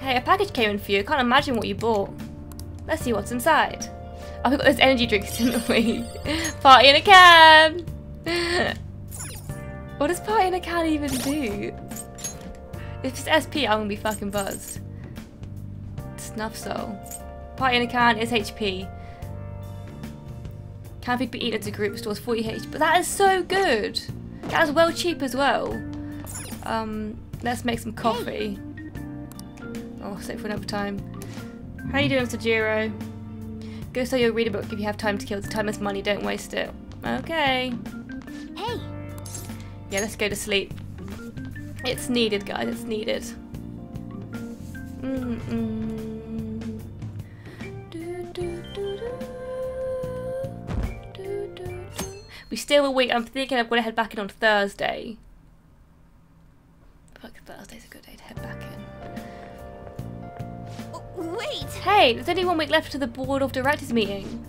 Hey, a package came in for you. Can't imagine what you bought. Let's see what's inside. Oh, we got those energy drinks, [LAUGHS] didn't we? Party in a can! [LAUGHS] what does party in a can even do? If it's SP, I'm gonna be fucking buzzed. Snuff soul. Party in a can is HP. Can food be eaten as a group stores 40 HP? But that is so good! That is well cheap as well. Um, let's make some coffee. Oh, save for another time. How you doing, Sojiro? Go sell your read a book if you have time to kill. The time is money, don't waste it. Okay. Hey, Yeah, let's go to sleep. It's needed, guys, it's needed. Do, do, do. We still a week. I'm thinking I'm gonna head back in on Thursday. Fuck, Thursday's a good day to head back in. Wait. Hey, there's only one week left to the board of directors meeting.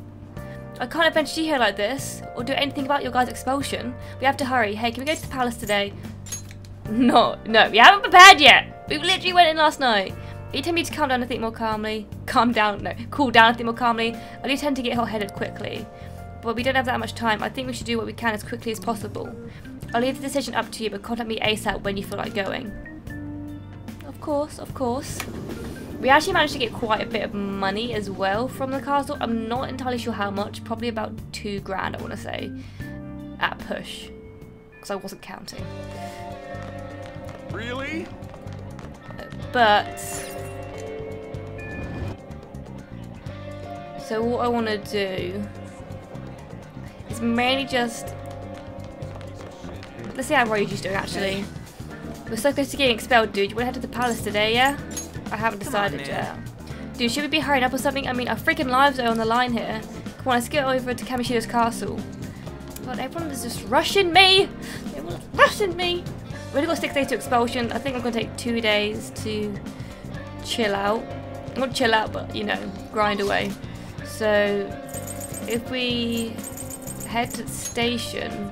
I can't adventure here like this, or do anything about your guys' expulsion. We have to hurry. Hey, can we go to the palace today? [LAUGHS] No, no, we haven't prepared yet. We literally went in last night. You tell me to calm down and think more calmly. [LAUGHS] Calm down, no, cool down and think more calmly. I do tend to get hot-headed quickly, but we don't have that much time. I think we should do what we can as quickly as possible. I'll leave the decision up to you, but contact me ASAP when you feel like going. Of course, of course. We actually managed to get quite a bit of money as well from the castle. I'm not entirely sure how much. Probably about two grand, I want to say, at push, because I wasn't counting. Really? But so what I want to do is mainly just let's see how Ryuji's doing actually. We're so close to getting expelled, dude. You want to head to the palace today, yeah? I haven't decided yet. Dude, should we be hurrying up or something? I mean, our freaking lives are on the line here. Come on, let's get over to Kamoshida's castle. God, everyone is just rushing me. Everyone's rushing me. We've only got six days to expulsion. I think I'm going to take two days to chill out. Not chill out, but, you know, grind away. So, if we head to the station...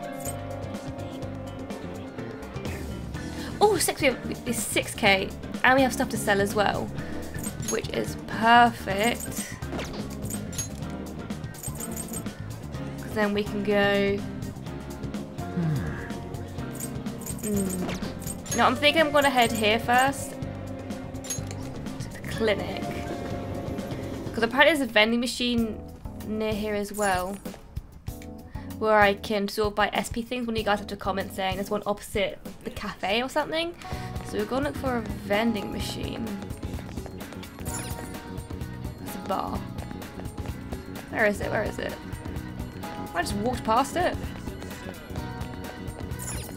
Oh, six, we have, it's 6k, and we have stuff to sell as well, which is perfect. Because then we can go. Hmm. No, I'm thinking I'm gonna head here first to the clinic, because apparently there's a vending machine near here as well where I can sort of buy SP things when you guys have to comment saying there's one opposite the cafe or something. So we're gonna look for a vending machine. It's a bar. Where is it? Where is it? I just walked past it.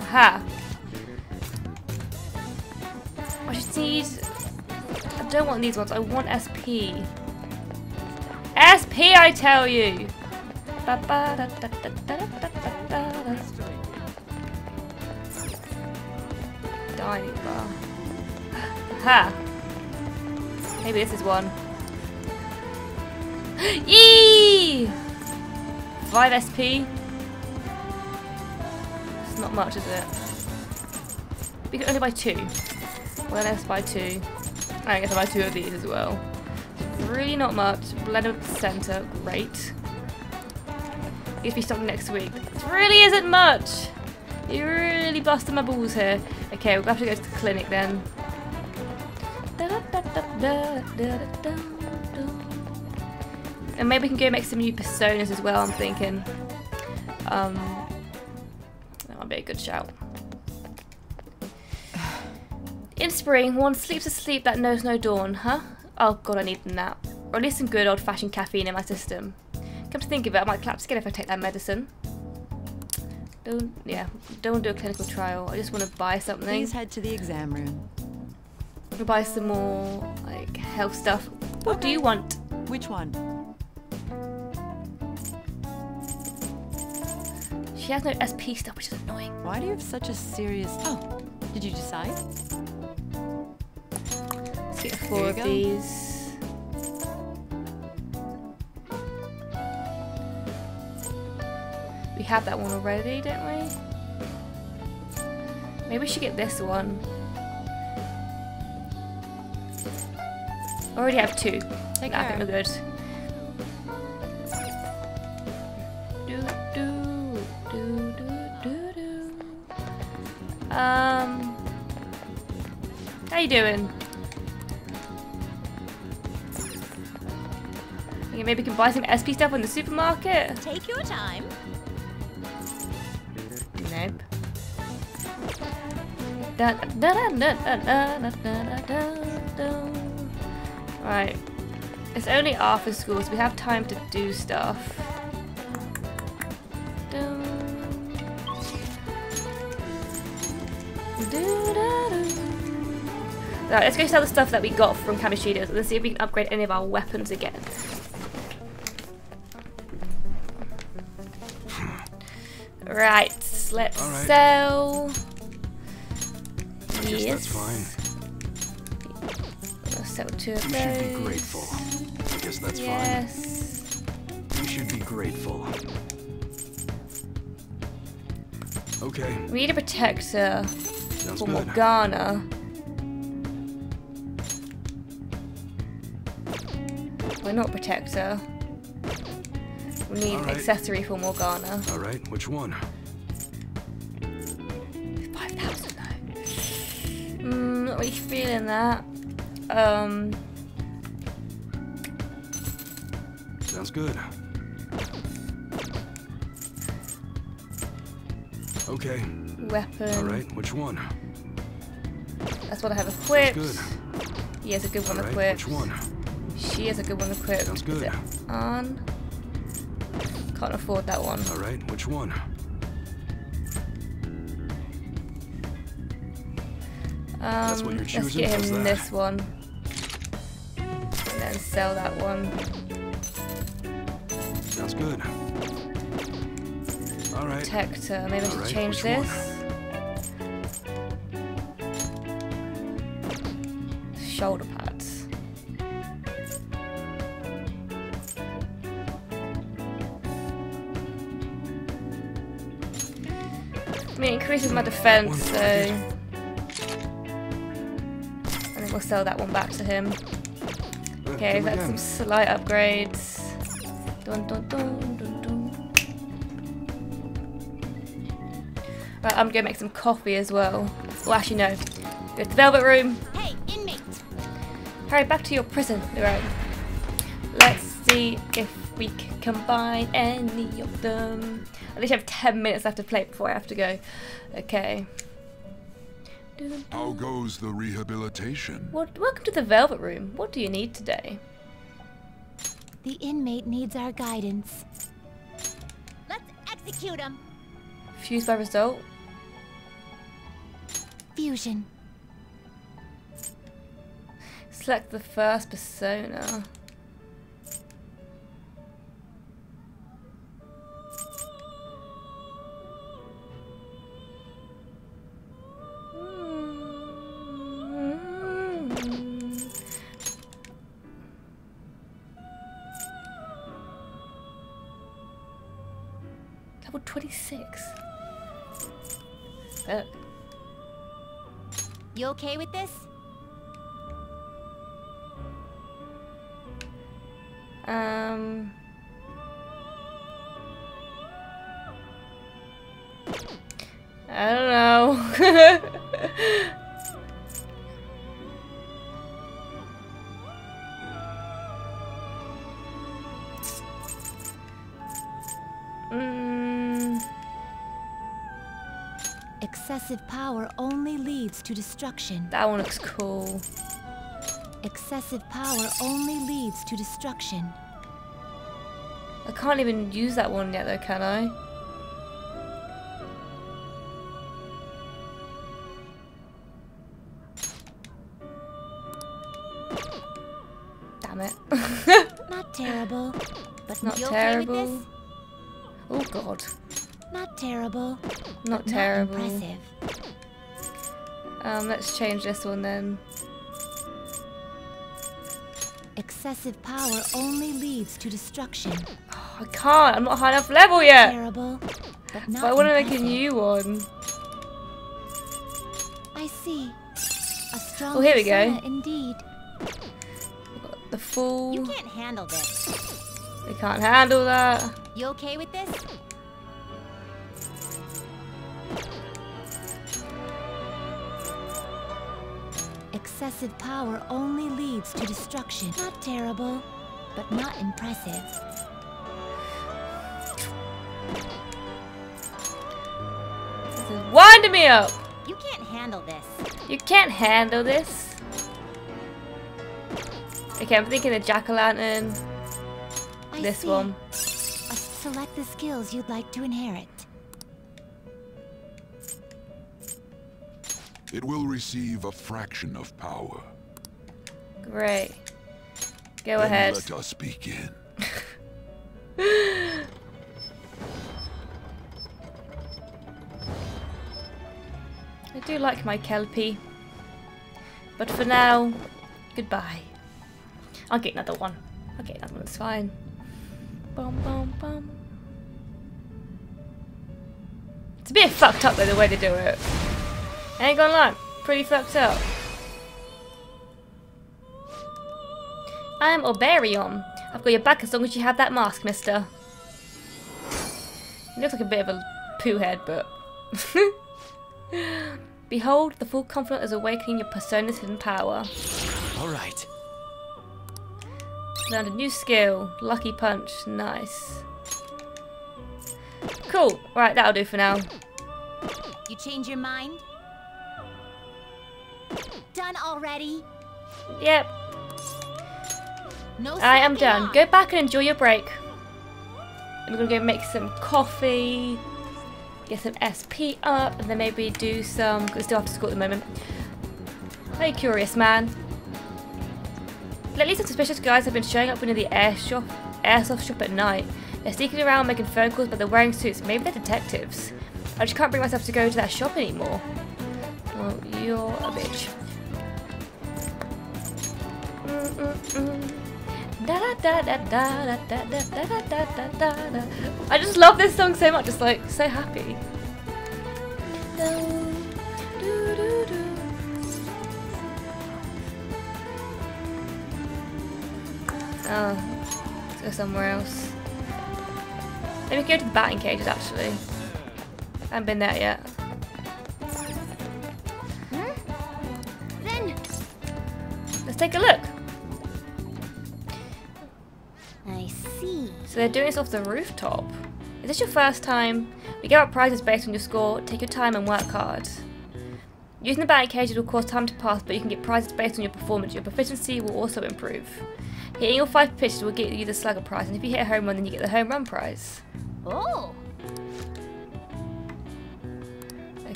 Aha. I just need... I don't want these ones. I want SP. SP, I tell you! Bar. [LAUGHS] Ha! Maybe this is one. [GASPS] Yee! 5 SP. It's not much, is it? We can only buy two. Well, let's buy two. I guess I'll buy two of these as well. Really not much. Blend with the centre. Great. Gives me something next week. This really isn't much. You're really busted my balls here. Okay, we'll have to go to the clinic then. And maybe we can go make some new personas as well, I'm thinking. Um, that might be a good shout. In spring, one sleeps a sleep that knows no dawn, huh? Oh god, I need a nap. Or at least some good old-fashioned caffeine in my system. Come to think of it, I might clap skin if I take that medicine. Don't, yeah, don't do a clinical trial. I just want to buy something. Please head to the exam room. We'll buy some more, like, health stuff. What do you want? Which one? She has no SP stuff, which is annoying. Why do you have such a serious... Oh, did you decide? Let's get four of go. these. We have that one already, didn't we? Maybe we should get this one. Already have two. Take I care. think we're good. Do, do, do, do, do, do. Um, how you doing? Maybe we can buy some SP stuff in the supermarket. Take your time. Right. It's only after school, so we have time to do stuff. Right, let's go sell the stuff that we got from Kamoshida's. Let's see if we can upgrade any of our weapons again. Right, let's right. sell... Guess yes. that's fine. Sell two of You those. should be grateful. I guess that's yes. fine. You should be grateful. Okay, We need a protector sounds for good. Morgana. We're not protector. We need an accessory for Morgana. All right, which one? That. Um, Sounds good. Okay, weapon. all right, which one? That's what I have equipped. Good. He has a good one right, equipped. which one? She has a good one equipped. Sounds good. on? Can't afford that one. All right, which one? Um, what you're let's get him this one. And then sell that one. Sounds good. All right. Protector. Maybe I should Alright, change which one? this. Shoulder pads. I mean, it increases my defense, so. Sell that one back to him. Okay, that's again. some slight upgrades. Dun, dun, dun, dun, dun. Right, I'm gonna make some coffee as well. Well, actually, no. Go to the Velvet Room. Hey, inmate. Hurry back to your prison. Right. Let's see if we can combine any of them. At least I literally have 10 minutes left to play before I have to go. Okay. Dun, How goes the rehabilitation? What, welcome to the Velvet Room. What do you need today? The inmate needs our guidance. Let's execute him. Fused by result. Fusion. Select the first persona. To destruction. that one looks cool. Excessive power only leads to destruction. I can't even use that one yet, though, can I? Damn it. [LAUGHS] Not terrible. But Not you okay terrible. Oh god. Not terrible. Not Not terrible. impressive. Um, let's change this one then. Excessive power only leads to destruction. Oh, I can't. I'm not high enough level yet. Terrible. But But I want to make a new one. I see. A strong Oh, here we go. Indeed. The full. You can't handle this. They can't handle that. You okay with this? Power only leads to destruction. Not terrible, but not impressive. This is winding me up. You can't handle this. You can't handle this. Okay, I'm thinking the jack o' lantern. This see. one. Select the skills you'd like to inherit. It will receive a fraction of power. Great. Go Then ahead. Let us begin. [LAUGHS] I do like my Kelpie. But for now, goodbye. I'll get another one. I'll get another one, it's fine. Bum, bum, bum. It's a bit fucked up though, the way they do it. I ain't gonna lie, pretty fucked up. I am Oberon. I've got your back as long as you have that mask, mister. He looks like a bit of a poo head, but... [LAUGHS] Behold, the full confidant is awakening your persona's hidden power. All right. Learned a new skill, Lucky Punch. Nice. Cool. Right, that'll do for now. You change your mind? Done already? Yep, No I am done. off. Go back and enjoy your break. We're gonna go make some coffee, get some SP up, and then maybe do some. Cause still after school at the moment. Very curious, man. Lately, some suspicious guys have been showing up near the air shop, airsoft shop at night. They're sneaking around making phone calls, but they're wearing suits. Maybe they're detectives. I just can't bring myself to go to that shop anymore. Well, you're a bitch. I just love this song so much. It's like so happy. Oh, let's go somewhere else. Maybe go to the batting cages actually. I haven't been there yet. Hmm? Then Let's take a look. See. So they're doing this off the rooftop. Is this your first time? We give out prizes based on your score. Take your time and work hard. Using the batting cages will cause time to pass, but you can get prizes based on your performance. Your proficiency will also improve. Hitting your five pitches will get you the slugger prize, and if you hit a home run, then you get the home run prize. Oh,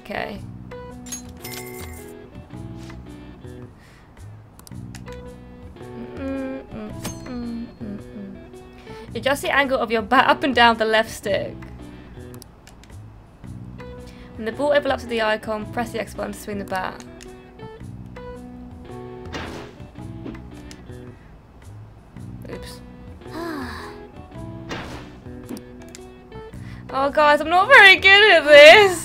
Okay. Adjust the angle of your bat up and down the left stick. When the ball overlaps with the icon, press the X button to swing the bat. Oops. [SIGHS] Oh guys, I'm not very good at this.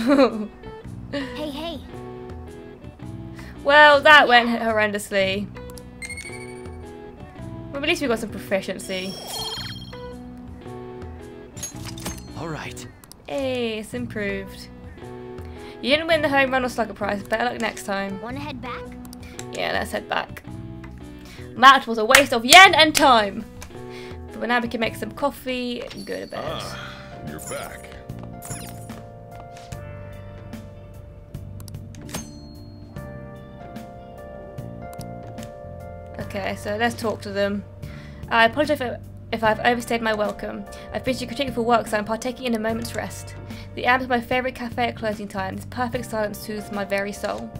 Hey, hey. well, that went horrendously. Well, at least we got some proficiency. All right. Hey, it's improved. You didn't win the home run or slugger prize. Better luck next time. Wanna head back? Yeah, let's head back. That was a waste of yen and time. But now we can make some coffee and go to bed. Ah, you're back. Okay, so let's talk to them. I apologise if, if I've overstayed my welcome. I've been to critique for work, so I'm partaking in a moment's rest. The amp is my favourite cafe at closing time. This perfect silence soothes my very soul.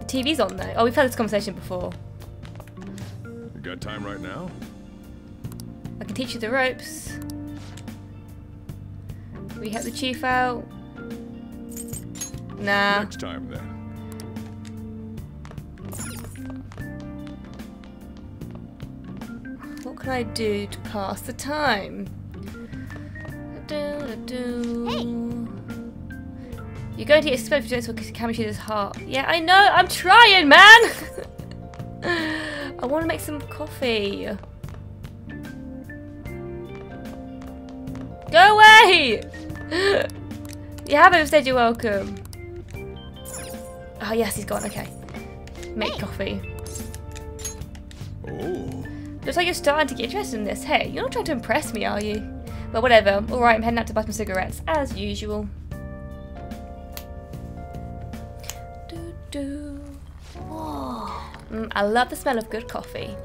The TV's on though. Oh, we've had this conversation before. You got time right now? I can teach you the ropes. We help the chief out. Nah. Next time then. Can I do to pass the time? Do-do-do. You're going to get expelled if you don't for Kamoshida's heart. Yeah, I know. I'm trying, man. [LAUGHS] I want to make some coffee. Go away! [LAUGHS] you haven't said you're welcome. Oh yes, he's gone. Okay. Make coffee. Oh, Looks like you're starting to get interested in this. Hey, you're not trying to impress me, are you? Well, whatever. Alright, I'm heading out to buy some cigarettes, as usual. Doo -doo. Mm, I love the smell of good coffee.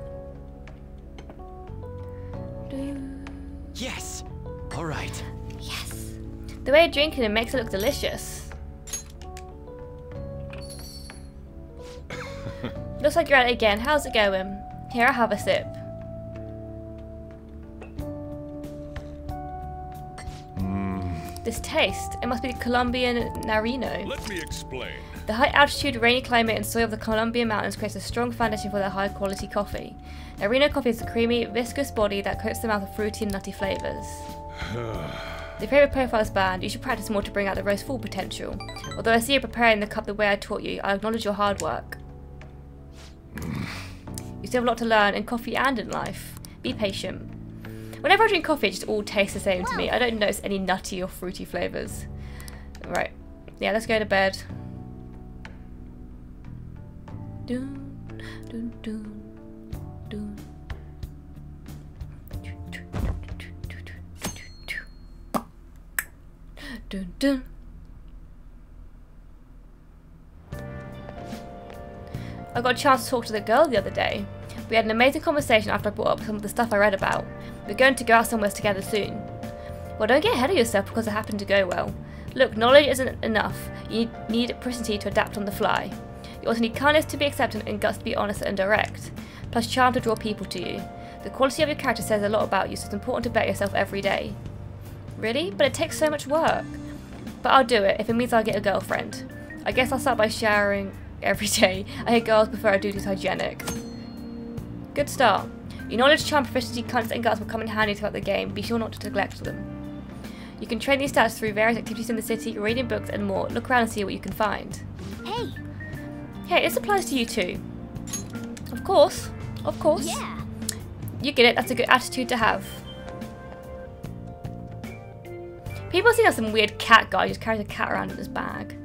Yes. All right. Yes. The way you're drinking it makes it look delicious. [LAUGHS] Looks like you're at it again. How's it going? Here, I'll have a sip. This taste. It must be the Colombian Narino. let me explain. The high altitude, rainy climate, and soil of the Colombian mountains creates a strong foundation for their high quality coffee. Narino coffee is a creamy, viscous body that coats the mouth with fruity and nutty flavours. [SIGHS] the favourite profile is banned. You should practice more to bring out the roast's full potential. Although I see you preparing the cup the way I taught you, I acknowledge your hard work. [SIGHS] You still have a lot to learn in coffee and in life. Be patient. Whenever I drink coffee, it just all tastes the same to me. I don't notice any nutty or fruity flavours. Right. Yeah, let's go to bed. Dun, dun, dun, dun. Dun, dun. I got a chance to talk to the girl the other day. We had an amazing conversation after I brought up some of the stuff I read about. We're going to go out somewhere together soon. Well, don't get ahead of yourself because it happened to go well. Look, knowledge isn't enough. You need proficiency to adapt on the fly. You also need kindness to be accepted and guts to be honest and direct, plus charm to draw people to you. The quality of your character says a lot about you, so it's important to bet yourself every day. Really? But it takes so much work. But I'll do it if it means I'll get a girlfriend. I guess I'll start by showering every [LAUGHS] day. I hear girls prefer a dude who's hygienic. Good start. Your knowledge, charm, proficiency, kindness, and guts will come in handy throughout the game. Be sure not to neglect them. You can train these stats through various activities in the city, reading books, and more. Look around and see what you can find. Hey, Hey, this applies to you too. Of course. Of course. yeah. You get it. That's a good attitude to have. People think that's some weird cat guy who just carries a cat around in his bag.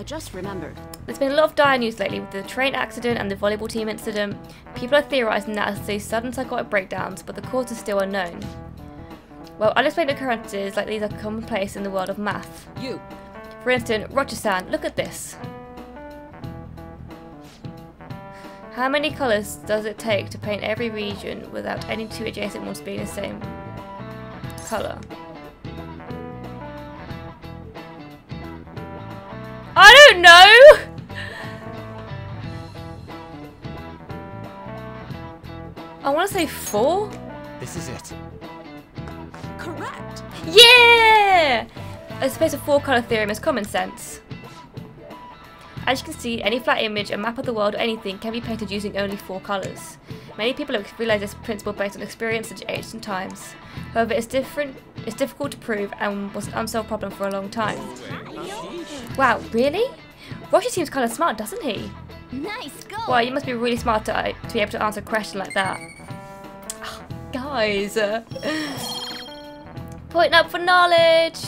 I just remembered. There's been a lot of dire news lately with the train accident and the volleyball team incident. People are theorising that as these sudden psychotic breakdowns, but the cause is still unknown. Well, unexplained occurrences like these are commonplace in the world of math. You. For instance, Roger-san, look at this. How many colours does it take to paint every region without any two adjacent ones being the same colour? Don't know! I want to say four? This is it. Correct. Yeah! I suppose a four colour theorem is common sense. As you can see, any flat image, a map of the world, or anything can be painted using only four colours. Many people have realised this principle based on experience and ancient times. However, it's different. It's difficult to prove and was an unsolved problem for a long time. Wow, really? Roger seems kind of smart, doesn't he? Nice go. Well, you must be really smart to, uh, to be able to answer a question like that. Ah, guys. uh, [SIGHS] Point up for knowledge.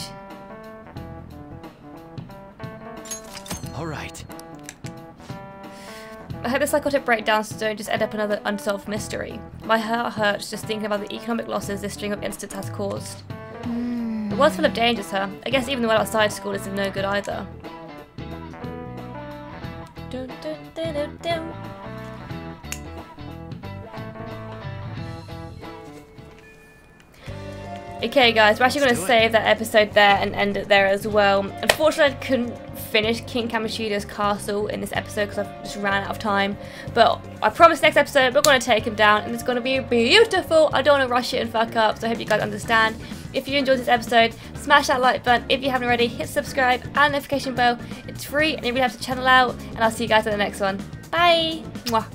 All right. I hope the psychotic breakdowns don't just end up another unsolved mystery. My heart hurts just thinking about the economic losses this string of incidents has caused. The world's full of dangers, huh? I guess even the world outside school isn't no good either. Dun, dun, dun, dun. Okay guys, we're actually going to Let's do it. save that episode there and end it there as well. Unfortunately I couldn't finish King Kamoshida's castle in this episode because I just ran out of time. But I promise next episode we're going to take him down and it's going to be beautiful. I don't want to rush it and fuck up, so I hope you guys understand. If you enjoyed this episode, smash that like button. If you haven't already, hit subscribe and notification bell. It's free and it really helps the channel out. And I'll see you guys in the next one. Bye! Mwah.